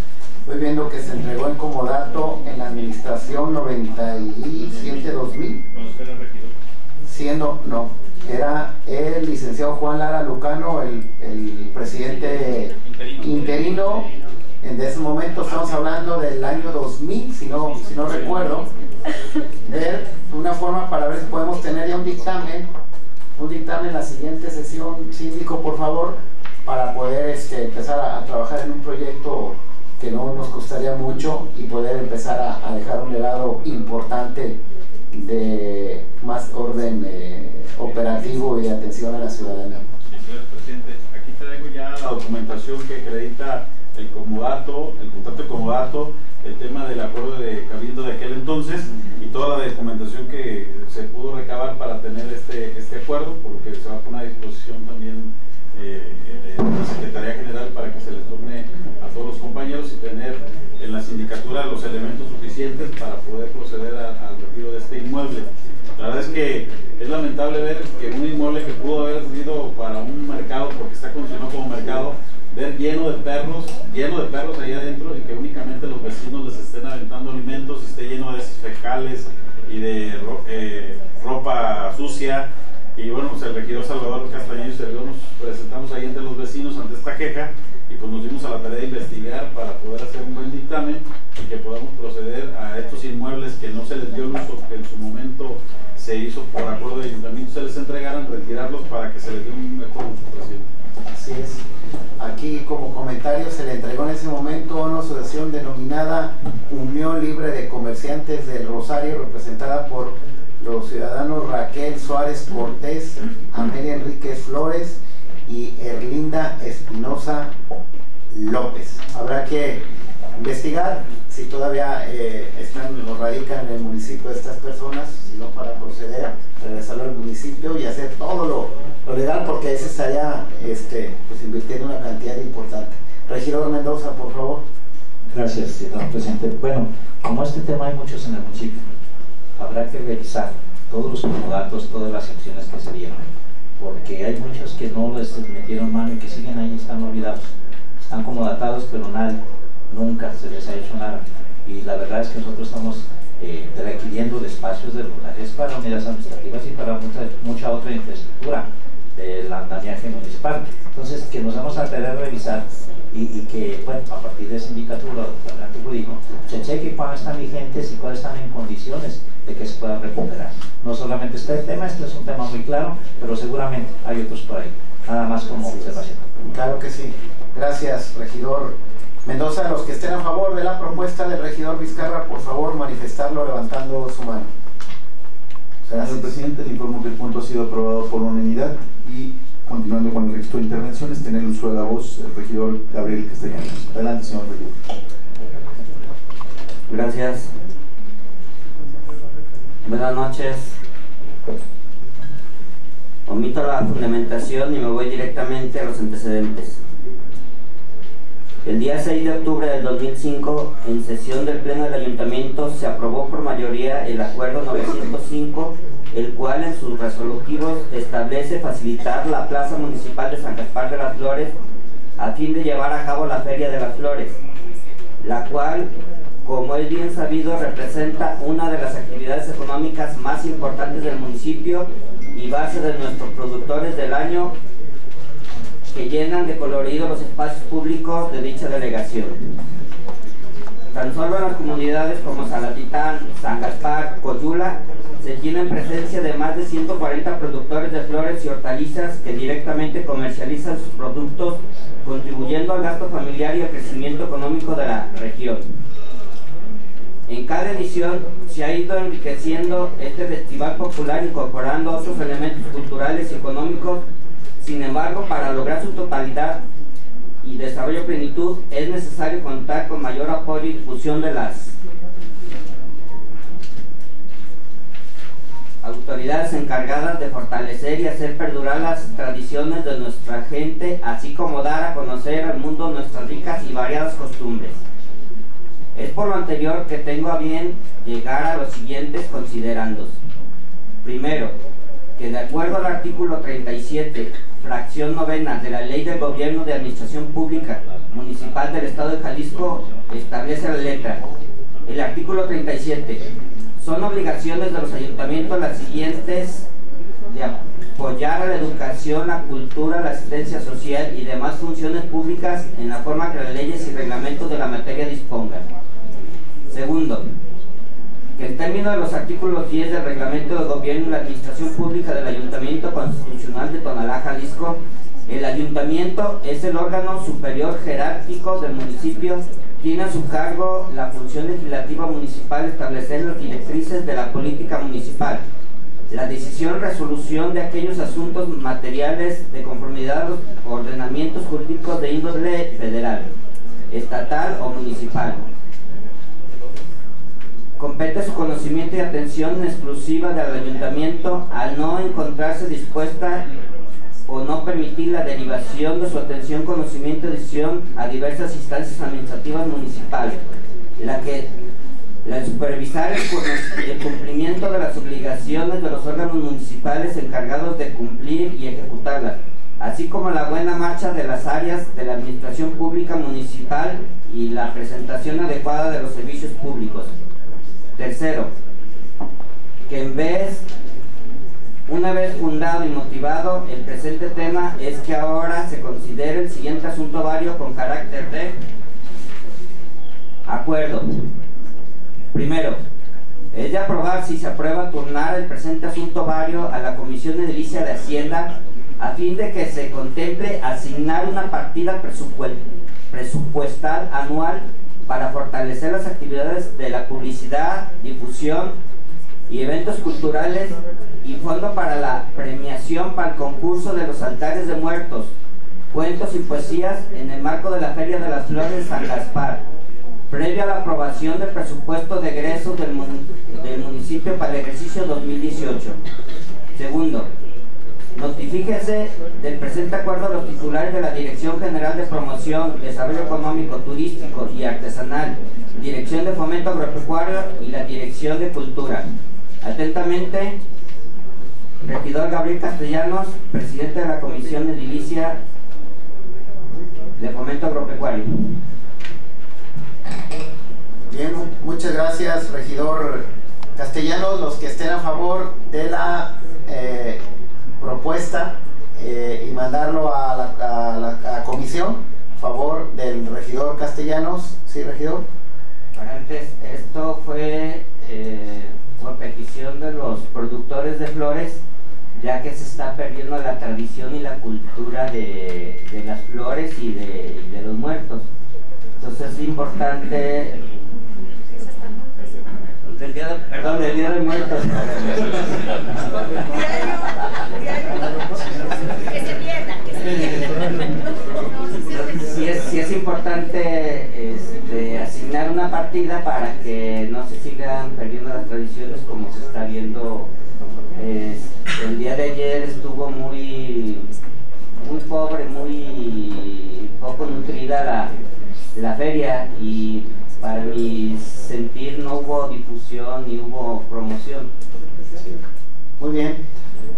estoy viendo que se entregó en comodato en la administración 97-2000, siendo, no, era el licenciado Juan Lara Lucano, el, el presidente interino, en ese momento estamos hablando del año 2000, si no, si no recuerdo, ver una forma para ver si podemos tener ya un dictamen un dictamen en la siguiente sesión, síndico, por favor, para poder este, empezar a, trabajar en un proyecto que no nos costaría mucho y poder empezar a, dejar un legado importante de más orden eh, operativo y atención a la ciudadanía. señor presidente, aquí traigo ya la documentación que acredita el comodato, el contrato de comodato, el tema del acuerdo de cabildo de aquel entonces y toda la documentación que se pudo recabar para tener este, este acuerdo, por lo que se va a poner a disposición también eh, la Secretaría General para que se les turne a todos los compañeros y tener en la sindicatura los elementos suficientes para poder proceder al retiro de este inmueble. La verdad es que es lamentable ver que un inmueble que pudo haber sido para un mercado, porque está condicionado como mercado, ver lleno de perros, lleno de perros ahí adentro y que únicamente los vecinos les estén aventando alimentos, esté lleno de fecales y de eh, ropa sucia. Y bueno, pues el regidor Salvador Castañeda y yo nos presentamos ahí entre los vecinos ante esta queja y pues nos dimos a la tarea de investigar para poder hacer un buen dictamen que podamos proceder a estos inmuebles que no se les dio el uso que en su momento se hizo por acuerdo de ayuntamiento se les entregaran, retirarlos para que se les dé un mejor uso. Así es. Aquí como comentario se le entregó en ese momento a una asociación denominada Unión Libre de Comerciantes del Rosario, representada por los ciudadanos Raquel Suárez Cortés, Amelia Enríquez Flores y Erlinda Espinosa López. Habrá que investigar si todavía eh, están o radican en el municipio estas personas, sino para proceder a regresarlo al municipio y hacer todo lo, legal, porque ahí se estaría este, pues, invirtiendo una cantidad importante. Regidor Mendoza, por favor. Gracias, señor presidente. Bueno, como este tema hay muchos en el municipio, habrá que revisar todos los comodatos, todas las acciones que se dieron, porque hay muchos que no les metieron mano y que siguen ahí, están olvidados. Están como datados, pero nadie nunca se les ha hecho nada. Y la verdad es que nosotros estamos eh, requiriendo de espacios de lugares para unidades administrativas y para mucha, mucha otra infraestructura del andamiaje municipal. Entonces, que nos vamos a querer revisar y, que, bueno, a partir de esa indicatura del jurídico, se cheque cuáles están vigentes y cuáles están en condiciones de que se puedan recuperar. No solamente este tema, este es un tema muy claro, pero seguramente hay otros por ahí. Nada más como observación. Claro que sí. Gracias, regidor Mendoza, los que estén a favor de la propuesta del regidor Vizcarra, por favor manifestarlo levantando su mano. Señor presidente, le informo que el punto ha sido aprobado por unanimidad y continuando con el resto de intervenciones, tiene el uso de la voz el regidor Gabriel Castellanos. Adelante, señor regidor. Gracias. Buenas noches. Omito la fundamentación y me voy directamente a los antecedentes. El día 6 de octubre del 2005, en sesión del Pleno del Ayuntamiento, se aprobó por mayoría el Acuerdo 905, el cual en sus resolutivos establece facilitar la Plaza Municipal de San Gaspar de las Flores a fin de llevar a cabo la Feria de las Flores, la cual, como es bien sabido, representa una de las actividades económicas más importantes del municipio y base de nuestros productores del año que llenan de colorido los espacios públicos de dicha delegación. Tan solo en las comunidades como Salatitán, San Gaspar, Coyula, se tienen presencia de más de 140 productores de flores y hortalizas que directamente comercializan sus productos, contribuyendo al gasto familiar y al crecimiento económico de la región. En cada edición se ha ido enriqueciendo este festival popular incorporando otros elementos culturales y económicos sin embargo, para lograr su totalidad y desarrollo plenitud es necesario contar con mayor apoyo y difusión de las autoridades encargadas de fortalecer y hacer perdurar las tradiciones de nuestra gente, así como dar a conocer al mundo nuestras ricas y variadas costumbres. Es por lo anterior que tengo a bien llegar a los siguientes considerandos. Primero, que de acuerdo al artículo 37 fracción novena de la Ley del Gobierno de Administración Pública Municipal del Estado de Jalisco establece la letra. El artículo 37. Son obligaciones de los ayuntamientos las siguientes de apoyar a la educación, la cultura, la asistencia social y demás funciones públicas en la forma que las leyes y reglamentos de la materia dispongan. Segundo, en términos de los artículos 10 del Reglamento de Gobierno y la Administración Pública del Ayuntamiento Constitucional de Tonalá, Jalisco, el Ayuntamiento es el órgano superior jerárquico del municipio, tiene a su cargo la función legislativa municipal establecer las directrices de la política municipal, la decisión resolución de aquellos asuntos materiales de conformidad a los ordenamientos jurídicos de índole federal, estatal o municipal, compete su conocimiento y atención exclusiva del ayuntamiento al no encontrarse dispuesta o no permitir la derivación de su atención, conocimiento y decisión a diversas instancias administrativas municipales, la que la supervisar el, cumplimiento de las obligaciones de los órganos municipales encargados de cumplir y ejecutarlas, así como la buena marcha de las áreas de la administración pública municipal y la presentación adecuada de los servicios públicos. Tercero, que en vez, una vez fundado y motivado, el presente tema es que ahora se considere el siguiente asunto vario con carácter de acuerdo. Primero, es de aprobar si se aprueba turnar el presente asunto vario a la Comisión de Edilicia de Hacienda a fin de que se contemple asignar una partida presupuestal anual para fortalecer las actividades de la publicidad, difusión y eventos culturales y fondo para la premiación para el concurso de los altares de muertos, cuentos y poesías en el marco de la Feria de las Flores de San Gaspar, previo a la aprobación del presupuesto de egresos del, del municipio para el ejercicio 2018. Segundo, Notifíquese del presente acuerdo a los titulares de la Dirección General de Promoción, Desarrollo Económico, Turístico y Artesanal, Dirección de Fomento Agropecuario y la Dirección de Cultura. Atentamente, regidor Gabriel Castellanos, presidente de la Comisión Edilicia de Fomento Agropecuario. Bien, muchas gracias, regidor Castellanos. Los que estén a favor de la eh, propuesta eh, y mandarlo a la, comisión a favor del regidor Castellanos. ¿Sí, regidor? Antes, esto fue eh, por petición de los productores de flores, ya que se está perdiendo la tradición y la cultura de, las flores y de, de los muertos. Entonces es importante del día de, perdón, del día de muertos. que se pierda, que se pierda. Sí es, importante este, asignar una partida para que no se sigan perdiendo las tradiciones como se está viendo. el día de ayer estuvo muy, muy pobre, muy poco nutrida la, la feria y para mi sentir no hubo difusión ni hubo promoción. Muy bien.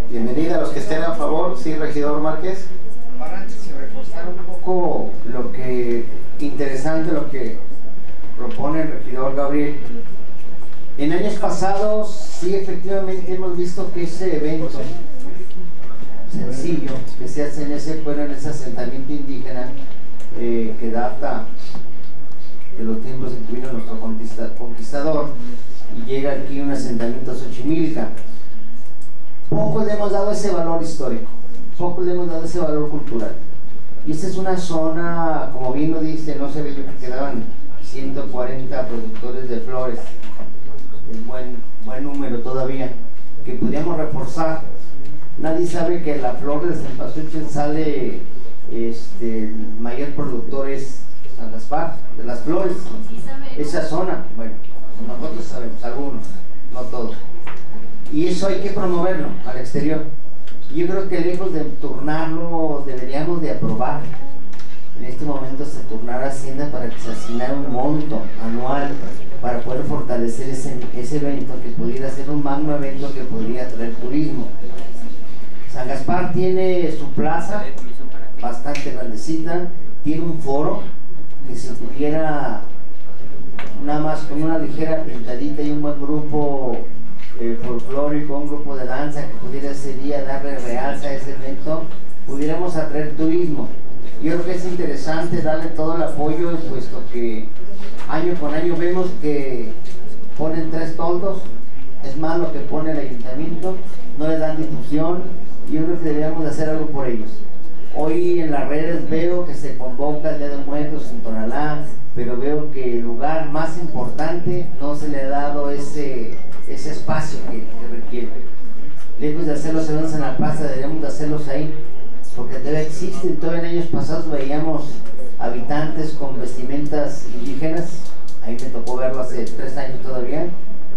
Bienvenida a los que estén a favor. Sí, regidor Márquez. Para antes de reforzar un poco lo que interesante lo que propone el regidor Gabriel. En años pasados sí efectivamente hemos visto que ese evento sencillo que se hace en ese pueblo, en ese asentamiento indígena eh, que data de los tiempos en que vino nuestro conquistador y llega aquí un asentamiento Xochimilca. Poco le hemos dado ese valor histórico, poco le hemos dado ese valor cultural. Y esta es una zona, como bien lo dice, no se ve que quedaban 140 productores de flores, es buen, buen número todavía, que podríamos reforzar. Nadie sabe que la flor de Cempasúchil sale, este, el mayor productor es San Gaspar, de las flores, esa zona, bueno, nosotros sabemos, algunos, no todos. Y eso hay que promoverlo al exterior. Yo creo que lejos de turnarlo, deberíamos de aprobar. En este momento se turnar Hacienda para que se asignara un monto anual para poder fortalecer ese, ese evento que pudiera ser un magno evento que podría traer turismo. San Gaspar tiene su plaza bastante grandecita, tiene un foro que si tuviera nada más con una ligera pintadita y un buen grupo eh, folclórico, un grupo de danza que pudiera ese día darle realza a ese evento, pudiéramos atraer turismo. Yo creo que es interesante darle todo el apoyo, puesto que año con año vemos que ponen tres toldos, es más lo que pone el ayuntamiento, no le dan difusión, y yo creo que deberíamos hacer algo por ellos. Hoy en las redes veo que se convoca el Día de Muertos en Tonalá, pero veo que el lugar más importante no se le ha dado ese, ese espacio que, requiere. Lejos de hacerlos en la plaza, deberíamos de hacerlos ahí, porque todavía existen, todavía en años pasados veíamos habitantes con vestimentas indígenas, ahí me tocó verlo hace tres años todavía,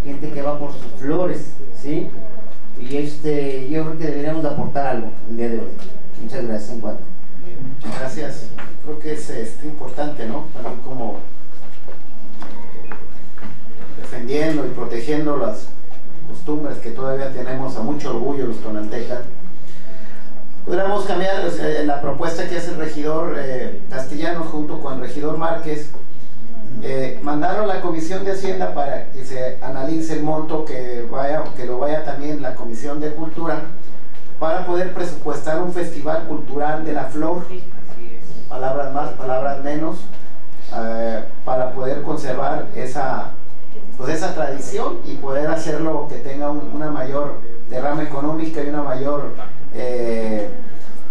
gente que va por sus flores, ¿sí? Y este, yo creo que deberíamos de aportar algo el día de hoy. Muchas gracias, en cuanto. Gracias. Creo que es, este, importante, ¿no? como eh, defendiendo y protegiendo las costumbres que todavía tenemos a mucho orgullo los tonaltecas. Pudiéramos cambiar la propuesta que hace el regidor eh, Castellanos junto con el regidor Márquez, eh, mandarlo a la Comisión de Hacienda para que se analice el monto que vaya, que lo vaya también la Comisión de Cultura, para poder presupuestar un festival cultural de la flor, palabras más, palabras menos, eh, para poder conservar esa, pues esa tradición y poder hacerlo que tenga una mayor derrama económica y una mayor eh,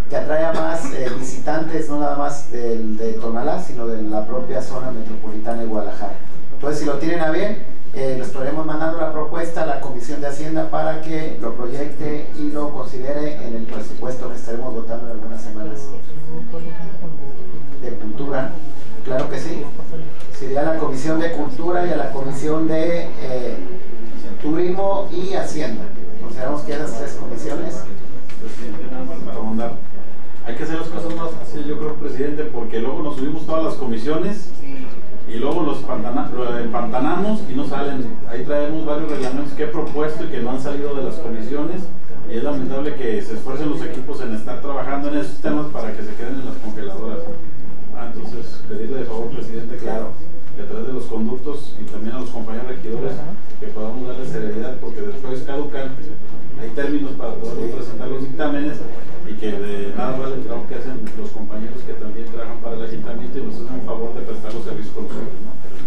que atraiga más eh, visitantes, no nada más de Tonalá, sino de la propia zona metropolitana de Guadalajara. Entonces, si lo tienen a bien, eh, les estaremos mandando la propuesta a la Comisión de Hacienda para que lo proyecte y lo considere en el presupuesto que estaremos votando en algunas semanas. De Cultura, claro que sí. Sería a la Comisión de Cultura y a la Comisión de eh, Turismo y Hacienda. Consideramos que esas tres comisiones hay que hacer las cosas más fáciles, yo creo, presidente, porque luego nos subimos todas las comisiones y luego los empantanamos y no salen. Ahí traemos varios reglamentos que he propuesto y que no han salido de las comisiones. Y es lamentable que se esfuercen los equipos en estar trabajando en esos temas para que se queden en las congeladoras. Ah, entonces, pedirle de favor, presidente, claro, que a través de los conductos y también a los compañeros regidores, que podamos darle seriedad, porque después caducan, hay términos para poder presentar los dictámenes y que de nada vale el trabajo que hacen los compañeros que también trabajan para el ayuntamiento y nos hacen un favor de prestar los servicios con nosotros.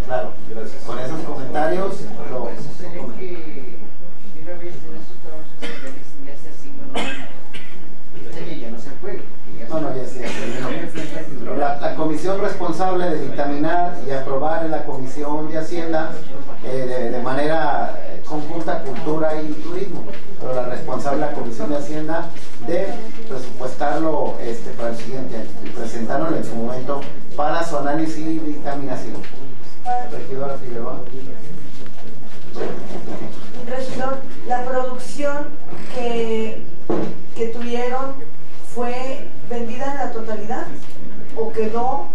Claro, gracias. Con esos comentarios, lo, la, la, comisión responsable de dictaminar y aprobar en la comisión de Hacienda eh, de, de, manera conjunta cultura y turismo, pero la responsable de la comisión de Hacienda de presupuestarlo este, para el siguiente año y presentarlo en su momento para su análisis y dictaminación. Regidora Figueroa. Regidor, la producción que, que tuvieron fue vendida en la totalidad o quedó.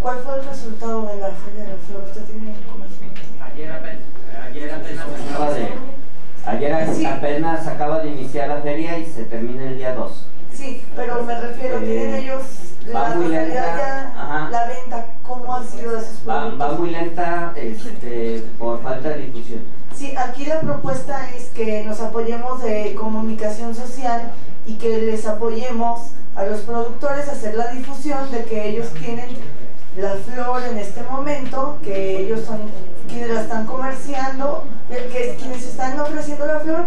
¿Cuál fue el resultado de la feria de la flor? ¿Usted tiene conocimiento? Ayer apenas, ayer apenas acaba de, ayer sí. apenas acaba de iniciar la feria y se termina el día 2. Sí, pero me refiero, eh, ¿tienen ellos la muy lenta, ya, la venta? ¿Cómo han sido esos productos? Va, va muy lenta este, por falta de difusión. Sí, aquí la propuesta es que nos apoyemos de comunicación social y que les apoyemos a los productores a hacer la difusión de que ellos tienen la flor en este momento, que ellos son quienes la están comerciando, que quienes están ofreciendo la flor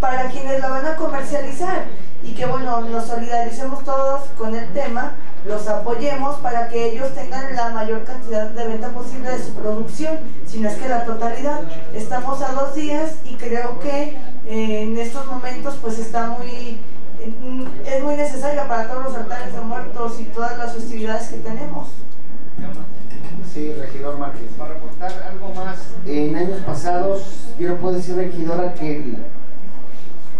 para quienes la van a comercializar y que bueno, nos solidaricemos todos con el tema, los apoyemos para que ellos tengan la mayor cantidad de venta posible de su producción, si no es que la totalidad. Estamos a dos días y creo que eh, en estos momentos pues está muy es muy necesaria para todos los altares de muertos y todas las festividades que tenemos. Sí, regidor Márquez. Para aportar algo más, en años pasados, yo le puedo decir, regidora, que el,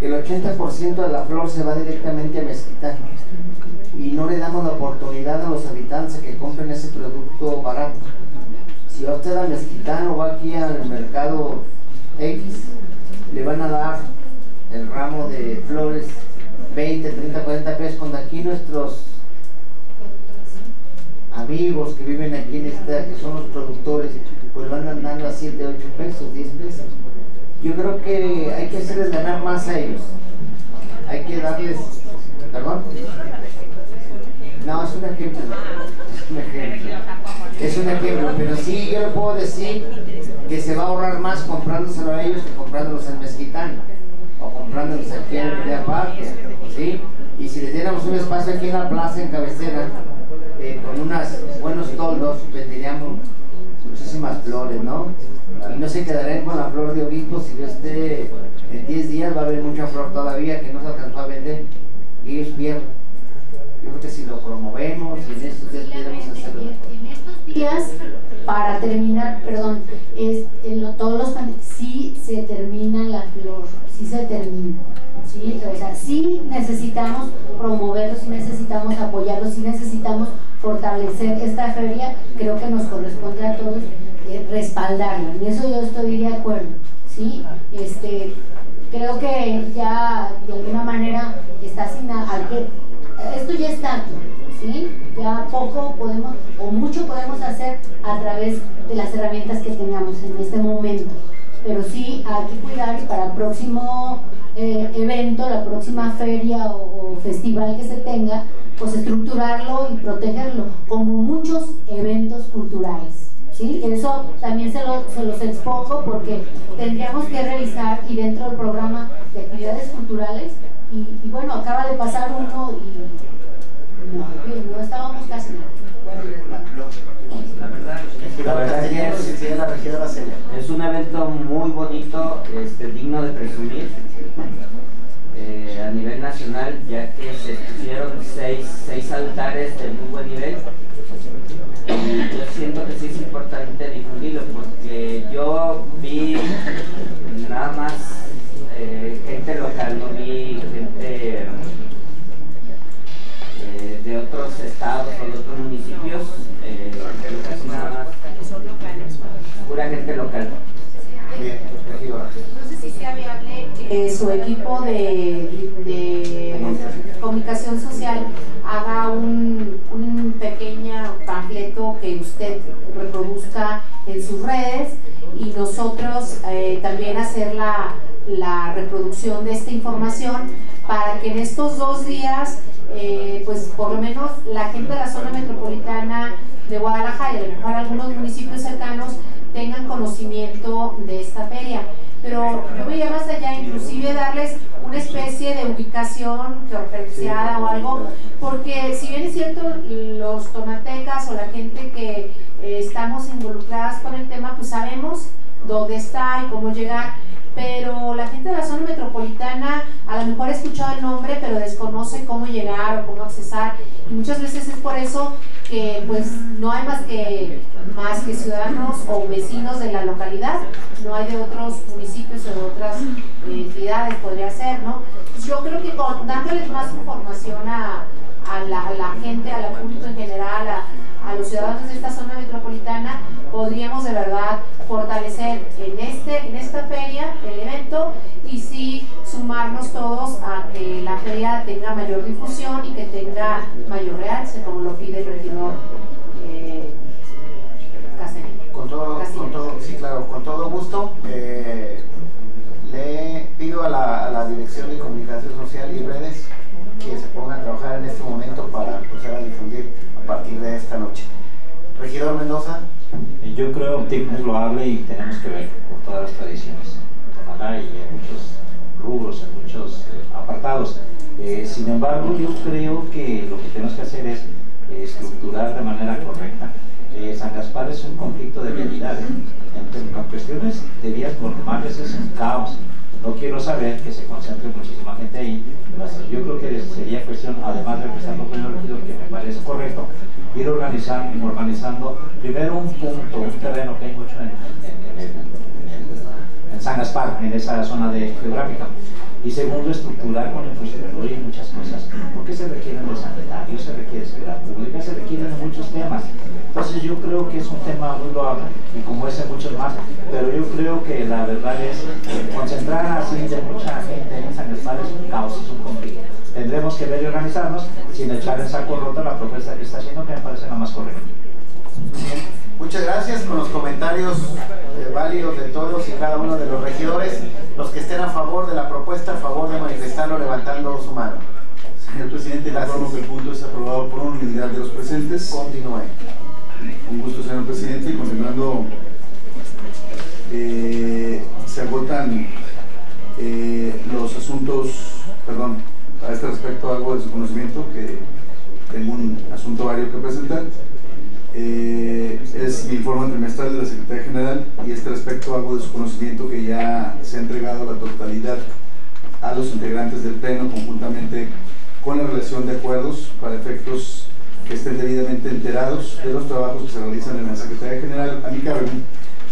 el 80% de la flor se va directamente a Mezquitán y no le damos la oportunidad a los habitantes que compren ese producto barato. Si va usted a Mezquitán o va aquí al mercado X, le van a dar el ramo de flores 20, 30, 40 pesos, cuando aquí nuestros amigos que viven aquí en esta, que son los productores, pues van andando a 7, 8 pesos, 10 pesos. Yo creo que hay que hacerles ganar más a ellos. Hay que darles, ¿perdón? No, es un ejemplo, es un ejemplo. Es un ejemplo, pero sí yo le puedo decir que se va a ahorrar más comprándoselo a ellos que comprándolos en Mezquitán o comprándolos aquí en el Parque, ¿sí? Y si les diéramos un espacio aquí en la plaza, en cabecera, eh, con unos buenos toldos, venderíamos muchísimas flores, ¿no? Y no se quedarían con la flor de obispo si yo esté en 10 días va a haber mucha flor todavía que no se alcanzó a vender y ellos pierden. Yo creo que si lo promovemos y en estos días podemos hacerlo. En estos días, para terminar, perdón, es, en todos los sí se termina la flor, sí se termina. ¿sí? O sea, sí necesitamos promoverlo, sí necesitamos apoyarlo, sí necesitamos fortalecer esta feria, creo que nos corresponde a todos eh, respaldarla, en eso yo estoy de acuerdo, ¿sí? Este, creo que ya de alguna manera está que, esto ya está aquí, ¿sí? Ya poco podemos, o mucho podemos hacer a través de las herramientas que tengamos en este momento. Pero sí hay que cuidar y para el próximo eh, evento, la próxima feria o, festival que se tenga, pues estructurarlo y protegerlo, como muchos eventos culturales. ¿sí? Eso también se, se los expongo porque tendríamos que revisar y dentro del programa de actividades culturales, y, bueno, acaba de pasar uno y no, no estábamos casi nada. La verdad, la verdad es, es un evento muy bonito, este, digno de presumir nivel nacional, ya que se pusieron seis, seis altares de muy buen nivel. Y yo siento que sí es importante difundirlo, porque yo vi nada más eh, gente local, no vi gente eh, de otros estados o de otros municipios, casi nada más pura gente local. Bien, su equipo de, comunicación social haga un, pequeño panfleto que usted reproduzca en sus redes y nosotros eh, también hacer la, la, reproducción de esta información para que en estos dos días, eh, pues por lo menos la gente de la zona metropolitana de Guadalajara y a lo mejor algunos municipios cercanos tengan conocimiento de esta feria. Pero yo voy a más allá, inclusive darles una especie de ubicación georreferenciada o algo, porque si bien es cierto, los tonatecas o la gente que eh, estamos involucradas con el tema, pues sabemos dónde está y cómo llegar, pero la gente de la zona metropolitana a lo mejor ha escuchado el nombre, pero desconoce cómo llegar o cómo accesar, y muchas veces es por eso que pues no hay más que, más que ciudadanos o vecinos de la localidad, no hay de otros municipios o de otras entidades, podría ser, ¿no? Yo creo que con, dándoles más información a, a, la, a la, gente, al público en general, a, a los ciudadanos de esta zona metropolitana, podríamos de verdad fortalecer en, este, en esta feria el evento y sí sumarnos todos a que la feria tenga mayor difusión y que tenga mayor realce, como lo pide el regidor eh, con todo, con todo, sí, claro, con todo gusto. Eh, le pido a la, a la, Dirección de Comunicación Social y Redes que se pongan a trabajar en este momento para empezar a difundir a partir de esta noche. Regidor Mendoza. Yo creo que es loable y tenemos que ver por todas las tradiciones. y en muchos rubros, en muchos eh, apartados. Eh, sin embargo, yo creo que lo que tenemos que hacer es eh, estructurar de manera correcta. San Gaspar es un conflicto de vialidades. En, en, cuestiones de vías normales es un caos. No quiero saber que se concentre muchísima gente ahí. Yo creo que sería cuestión, además de empezar con el regidor, que me parece correcto, ir organizando, organizando primero un punto, un terreno que hay mucho en, San Gaspar, en esa zona geográfica. Y segundo, estructurar con infraestructura y muchas cosas, porque se requieren de sanitario, se requiere de seguridad pública, se requieren de muchos temas. Entonces yo creo que es un tema muy loable, y como ese muchos más, pero yo creo que la verdad es concentrar así de mucha gente en San Gaspar es un caos, es un conflicto. Tendremos que ver y organizarnos. Sin echar en saco roto la propuesta que está haciendo, que me parece la más correcta. Muchas gracias con los comentarios eh, válidos de todos y cada uno de los regidores. Los que estén a favor de la propuesta, a favor de manifestarlo levantando su mano. Señor presidente, informo que el punto es aprobado por unanimidad de los presentes. Continúe. Un gusto, señor presidente, y continuando, informe trimestral de la Secretaría General y este respecto algo de su conocimiento que ya se ha entregado la totalidad a los integrantes del Pleno conjuntamente con la relación de acuerdos para efectos que estén debidamente enterados de los trabajos que se realizan en la Secretaría General a mi cargo,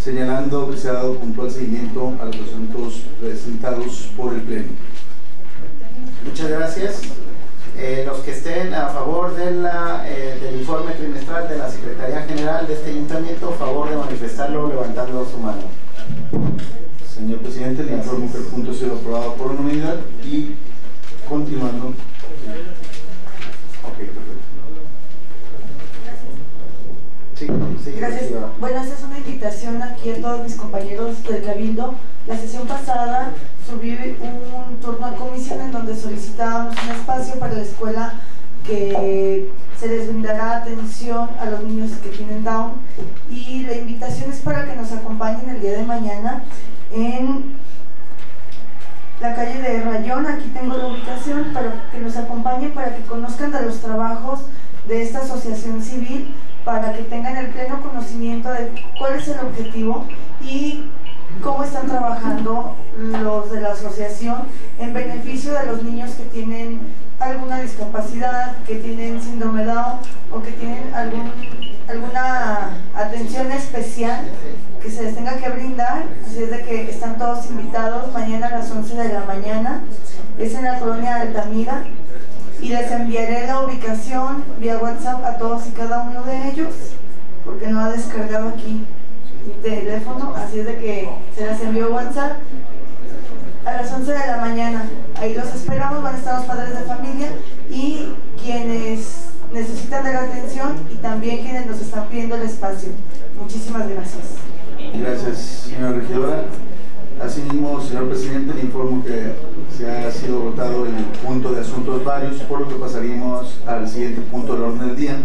señalando que se ha dado puntual seguimiento a los asuntos presentados por el Pleno. Muchas gracias. Eh, los que estén a favor de eh, del informe trimestral de la Secretaría General de este Ayuntamiento, a favor de manifestarlo levantando su mano. Señor Presidente, le informo que el punto sido aprobado por unanimidad y continuando. Ok, perfecto. Sí, sí, Gracias. Bueno, esta es una invitación aquí a todos mis compañeros del Cabildo. La sesión pasada ocasión en donde solicitábamos un espacio para la escuela que se les brindará atención a los niños que tienen Down. Y la invitación es para que nos acompañen el día de mañana en la calle de Rayón, aquí tengo la ubicación, para que nos acompañen, para que conozcan de los trabajos de esta asociación civil, para que tengan el pleno conocimiento de cuál es el objetivo y cómo están trabajando los de la asociación en beneficio de los niños que tienen alguna discapacidad, que tienen síndrome Down o que tienen algún, alguna atención especial que se les tenga que brindar. Así es de que están todos invitados mañana a las 11 de la mañana. Es en la colonia Altamira y les enviaré la ubicación vía WhatsApp a todos y cada uno de ellos porque no ha descargado aquí teléfono, así es de que se les envió WhatsApp a las 11 de la mañana. Ahí los esperamos, van a estar los padres de familia y quienes necesitan de la atención y también quienes nos están pidiendo el espacio. Muchísimas gracias. Gracias, señora regidora. Asimismo, señor presidente, le informo que se ha sido votado el punto de asuntos varios, por lo que pasaríamos al siguiente punto del orden del día,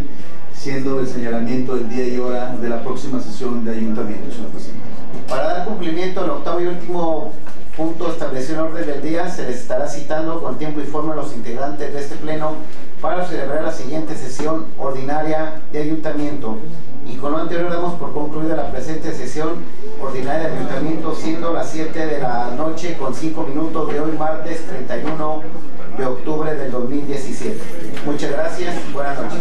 siendo el señalamiento del día y hora de la próxima sesión de ayuntamiento, señor presidente. Para dar cumplimiento al octavo y último punto establecido en orden del día, se les estará citando con tiempo y forma a los integrantes de este pleno para celebrar la siguiente sesión ordinaria de ayuntamiento. Y con lo anterior damos por concluida la presente sesión ordinaria de ayuntamiento, siendo las 7 de la noche con 5 minutos de hoy, martes 31 de octubre del 2017. Muchas gracias buenas noches.